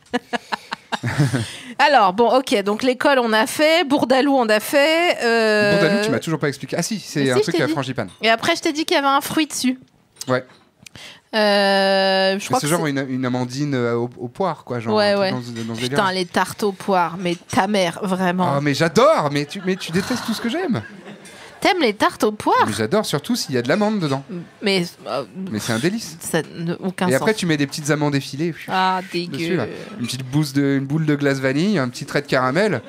S3: Alors bon ok donc l'école on a fait, Bourdalou on a fait. euh,
S2: Bourdalou, tu m'as toujours pas expliqué. Ah si, c'est
S3: Mais
S2: un
S3: si,
S2: truc
S3: t'ai
S2: à
S3: dit.
S2: frangipane.
S3: Et après je t'ai dit qu'il y avait un fruit dessus.
S2: Ouais.
S3: Euh,
S2: C'est genre une, une amandine euh, au, au poire, quoi. Genre,
S3: Ouais, ouais.
S2: Dans, dans
S3: Putain les tartes aux poires mais ta mère vraiment.
S2: Ah, mais j'adore mais tu, mais tu détestes tout ce que j'aime.
S3: T'aimes les tartes aux poires
S2: Mais j'adore surtout s'il y a de l'amande dedans.
S3: Mais euh,
S2: Mais c'est un délice.
S3: ça aucun
S2: Et
S3: sens.
S2: après, tu mets des petites amandes effilées.
S3: Ah, dégueu.
S2: Une petite bouse de, une boule de glace vanille, un petit trait de caramel,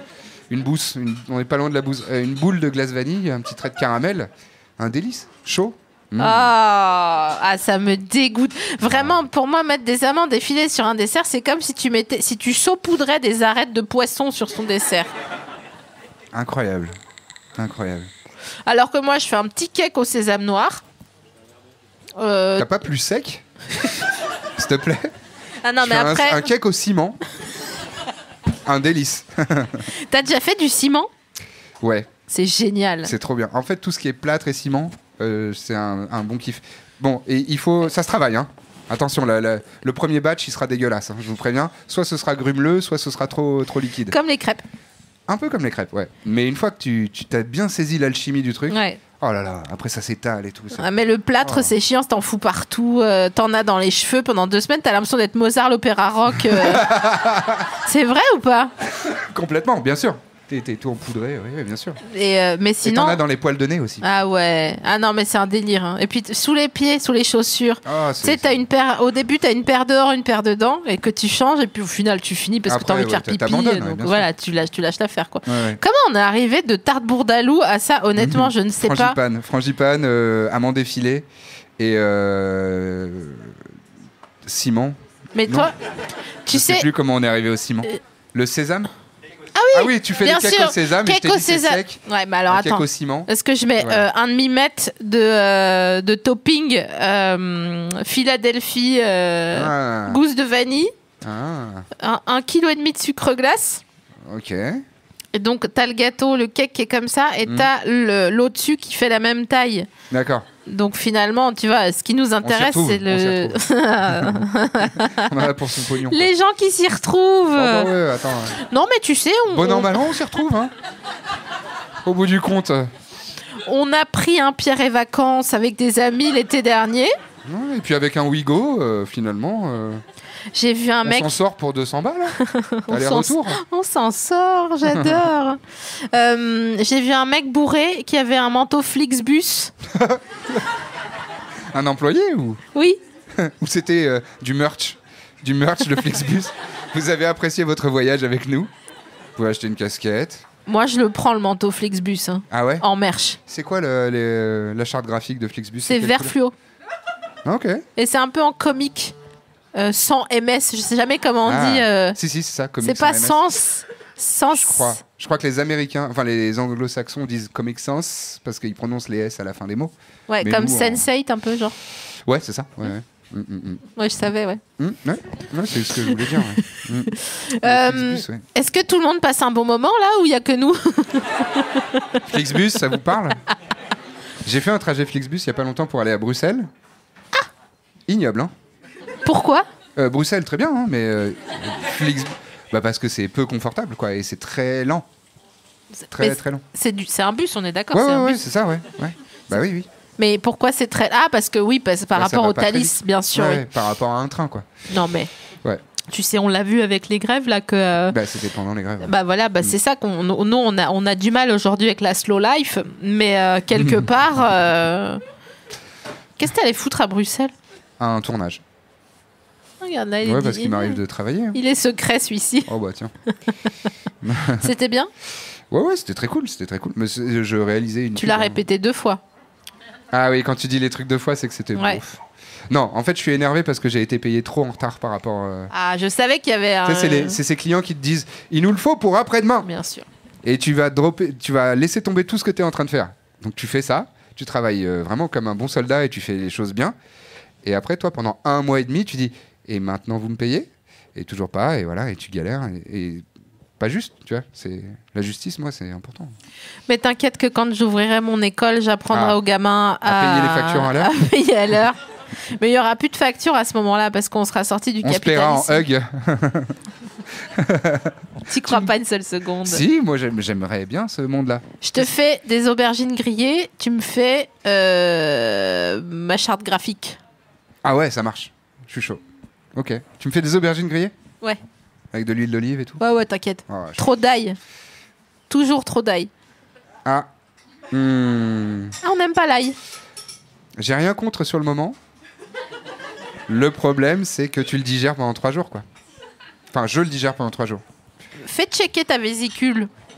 S2: une bouse, une- on n'est pas loin de la bouse, une boule de glace vanille, un petit trait de caramel, un délice, chaud. Mm.
S3: Ah, ah, ça me dégoûte. Vraiment, pour moi, mettre des amandes effilées sur un dessert, c'est comme si tu mettais, si tu saupoudrais des arêtes de poisson sur son dessert.
S2: Incroyable, incroyable.
S3: Alors que moi, je fais un petit cake au sésame noir. Euh,
S2: T'as pas plus sec, s'il te plaît?
S3: Ah non,
S2: Je
S3: mais
S2: fais un- un, cake au ciment, un délice.
S3: t'as déjà fait du ciment?
S2: Ouais,
S3: C'est génial.
S2: c'est trop bien. En fait, tout ce qui est plâtre et ciment, c'est un, un bon kiff. Bon, et il faut, ça se travaille, hein. Attention, la- la- le premier batch, il sera dégueulasse, hein, je vous préviens. Soit ce sera grumeleux, soit ce sera trop, trop liquide.
S3: Comme les crêpes.
S2: Un peu comme les crêpes, ouais. Mais une fois que tu tu t'as bien saisi l'alchimie du truc,
S3: Ouais.
S2: oh là là, après ça s'étale et tout. c'est-
S3: Ah, mais le plâtre,
S2: Oh.
S3: c'est chiant, t'en fous partout, euh, t'en as dans les cheveux pendant deux semaines, t'as l'impression d'être Mozart l'opéra rock. euh. c'est vrai ou pas?
S2: Complètement, bien sûr. T'es tout empoudré, oui, oui, bien sûr.
S3: Et, euh, Mais
S2: Et
S3: sinon.
S2: t'en as dans les poils de nez aussi.
S3: Ah ouais. Ah non, mais c'est un délire. hein. Et puis sous les pieds, sous les chaussures.
S2: Ah,
S3: Tu sais, t'as une paire. Au début, t'as une paire dehors, une paire dedans, et que tu changes, et puis au final, tu finis parce que t'as envie de faire pipi.
S2: ouais,
S3: donc voilà, tu lâches, tu lâches l'affaire quoi.
S2: Ouais.
S3: Comment on est arrivé de tarte bourdalou à ça? Honnêtement, je ne sais pas.
S2: Frangipane, frangipane, euh, amande effilée et euh, ciment.
S3: Mais
S2: Non.
S3: toi, tu
S2: je sais
S3: sais,
S2: plus comment on est arrivé au ciment.
S3: Euh,
S2: Le sésame?
S3: Ah
S2: oui, tu fais
S3: bien
S2: des cakes
S3: sûr,
S2: au sésame
S3: au sésame. Ouais, mais alors
S2: un cake
S3: attends.
S2: au ciment.
S3: Est-ce que je mets
S2: Voilà.
S3: euh, un demi-mètre de, euh, de topping euh, Philadelphie euh,
S2: Ah,
S3: gousse de vanille,
S2: ah,
S3: un, un kilo et demi de sucre glace
S2: ok.
S3: Et donc, t'as le gâteau, le cake qui est comme ça, et
S2: Mm.
S3: t'as l'au-dessus qui fait la même taille.
S2: D'accord.
S3: Donc, finalement, tu vois, ce qui nous intéresse, c'est le.
S2: On a pour son pognon.
S3: Les gens qui s'y retrouvent.
S2: Ah bah ouais, attends. ouais.
S3: Non, mais tu sais, on,
S2: Bon an, on s'y retrouve. Hein. Au bout du compte.
S3: on a pris un Pierre et Vacances avec des amis l'été dernier.
S2: ouais, Et puis avec un Wigo, euh, finalement, euh,
S3: J'ai vu un
S2: on
S3: mec.
S2: s'en sort pour 200 balles. hein.
S3: On. On s'en sort, j'adore. Euh, J'ai vu un mec bourré qui avait un manteau Flixbus.
S2: Un employé ou,
S3: Oui,
S2: ou c'était euh, du merch Du merch de Flixbus Vous avez apprécié votre voyage avec nous? Vous pouvez acheter une casquette.
S3: moi je le prends le manteau Flixbus hein,
S2: Ah ouais?
S3: En merch.
S2: C'est quoi le- les- la charte graphique de Flixbus?
S3: C'est vert fluo.
S2: Ah, Ok.
S3: Et c'est un peu en comique. Euh, sans MS, je sais jamais comment on
S2: Ah,
S3: dit. euh,
S2: Si, si, c'est ça. Comic
S3: c'est pas
S2: sans MS.
S3: sans.
S2: Je crois. Je crois que les Américains, enfin les anglo-saxons disent Comic Sans parce qu'ils prononcent les S à la fin des mots.
S3: Ouais,
S2: Mais
S3: comme
S2: nous, on-
S3: Sense8 un peu, genre.
S2: Ouais, c'est ça. Ouais, ouais. Mm, mm, mm.
S3: Ouais, je savais, ouais.
S2: Ouais. Ouais, c'est ce que je voulais dire.
S3: Euh,
S2: Flixbus, ouais.
S3: Est-ce que tout le monde passe un bon moment là ou il y a que nous
S2: Flixbus, ça vous parle? J'ai fait un trajet Flixbus il y a pas longtemps pour aller à Bruxelles. Ignoble, hein
S3: Pourquoi
S2: Euh, Bruxelles, très bien, hein, mais euh, Flix- bah parce que c'est peu confortable, quoi, et c'est très lent, très
S3: Mais
S2: très lent.
S3: C'est du, un bus, on est d'accord. C'est
S2: ouais, c'est ça, ouais, ouais. Bah oui, oui.
S3: Mais pourquoi c'est très. Ah, parce que oui, parce, par
S2: Bah,
S3: rapport au Thalys, bien sûr. Oui.
S2: Par rapport à un train, quoi.
S3: Non, mais.
S2: Ouais.
S3: Tu sais, on l'a vu avec les grèves, là, que. euh,
S2: Bah, c'était pendant les grèves.
S3: Bah voilà,
S2: Mm.
S3: bah c'est ça qu'on nous on a on a du mal aujourd'hui avec la slow life, mais euh, quelque part, euh, qu'est-ce que t'allais foutre à Bruxelles?
S2: Un tournage.
S3: Regarde là, il,
S2: Ouais,
S3: est,
S2: parce qu'il
S3: il-
S2: m'arrive de travailler. hein.
S3: il est secret celui-ci.
S2: Oh, bah, tiens.
S3: C'était bien?
S2: Ouais, ouais, c'était très cool, c'était très cool. Mais c'est- je réalisais une.
S3: Tu l'as
S2: hein.
S3: répété deux fois.
S2: Ah oui, quand tu dis les trucs deux fois, c'est que c'était
S3: Ouais.
S2: Non, en fait, je suis énervé parce que j'ai été payé trop en retard par rapport. euh,
S3: Ah, je savais qu'il y avait un.
S2: Tu sais, c'est les- c'est ces clients qui te disent il nous le faut pour après-demain.
S3: Bien sûr.
S2: Et tu vas dropper, tu vas laisser tomber tout ce que tu es en train de faire. Donc tu fais ça, tu travailles euh, vraiment comme un bon soldat et tu fais les choses bien. Et après, toi, pendant un mois et demi, tu dis et maintenant vous me payez? Et toujours pas, et voilà, et tu galères. Et, et pas juste, tu vois. C'est la justice, moi, c'est important.
S3: Mais t'inquiète que quand j'ouvrirai mon école, j'apprendrai
S2: Ah.
S3: aux gamins
S2: À
S3: à,
S2: payer les factures à l'heure
S3: à payer à l'heure. Mais il y aura plus de factures à ce moment-là parce qu'on sera sorti du
S2: On se paiera en
S3: capitalisme.
S2: hug.
S3: T'y crois pas une seule seconde.
S2: si, moi j'aime- j'aimerais bien ce monde-là.
S3: Je te fais des aubergines grillées, tu me fais euh, ma charte graphique.
S2: Ah ouais, ça marche. Je suis chaud. Ok. Tu me fais des aubergines grillées
S3: Ouais.
S2: Avec de l'huile d'olive et tout
S3: Ouais, ouais, t'inquiète.
S2: Ah, je-
S3: Trop d'ail. Toujours trop d'ail.
S2: Ah. Hmm.
S3: Ah, on n'aime pas l'ail.
S2: J'ai rien contre sur le moment. Le problème, c'est que tu le digères pendant trois jours, quoi. Enfin, je le digère pendant trois jours.
S3: Fais checker ta vésicule.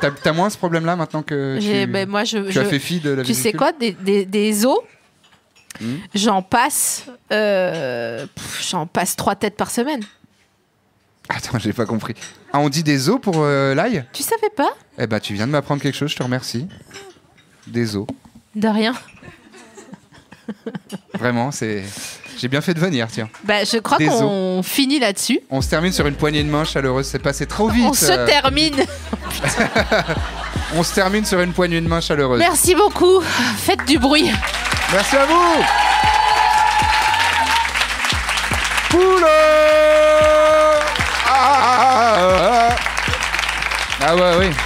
S2: T'as t'as moins ce problème-là maintenant que
S3: J'ai-
S2: tu,
S3: ben, moi, je,
S2: tu
S3: je-
S2: as fait fi de la
S3: tu sais
S2: vésicule
S3: quoi, des, des, des os,
S2: Hmm.
S3: j'en passe, euh, j'en passe trois têtes par semaine.
S2: Attends, j'ai pas compris. Ah, on dit des os pour euh, l'ail?
S3: Tu savais pas?
S2: Eh ben, tu viens de m'apprendre quelque chose, je te remercie. Des os.
S3: De rien.
S2: Vraiment, c'est. J'ai bien fait de venir, tiens.
S3: Bah, je crois qu'on finit là-dessus.
S2: On se termine sur une poignée de main chaleureuse. C'est passé trop vite.
S3: On se
S2: euh,
S3: termine.
S2: on se termine sur une poignée de main chaleureuse.
S3: Merci beaucoup. Faites du bruit.
S2: Merci à vous. Poule ah, ah, ah, ah. ah ouais, oui.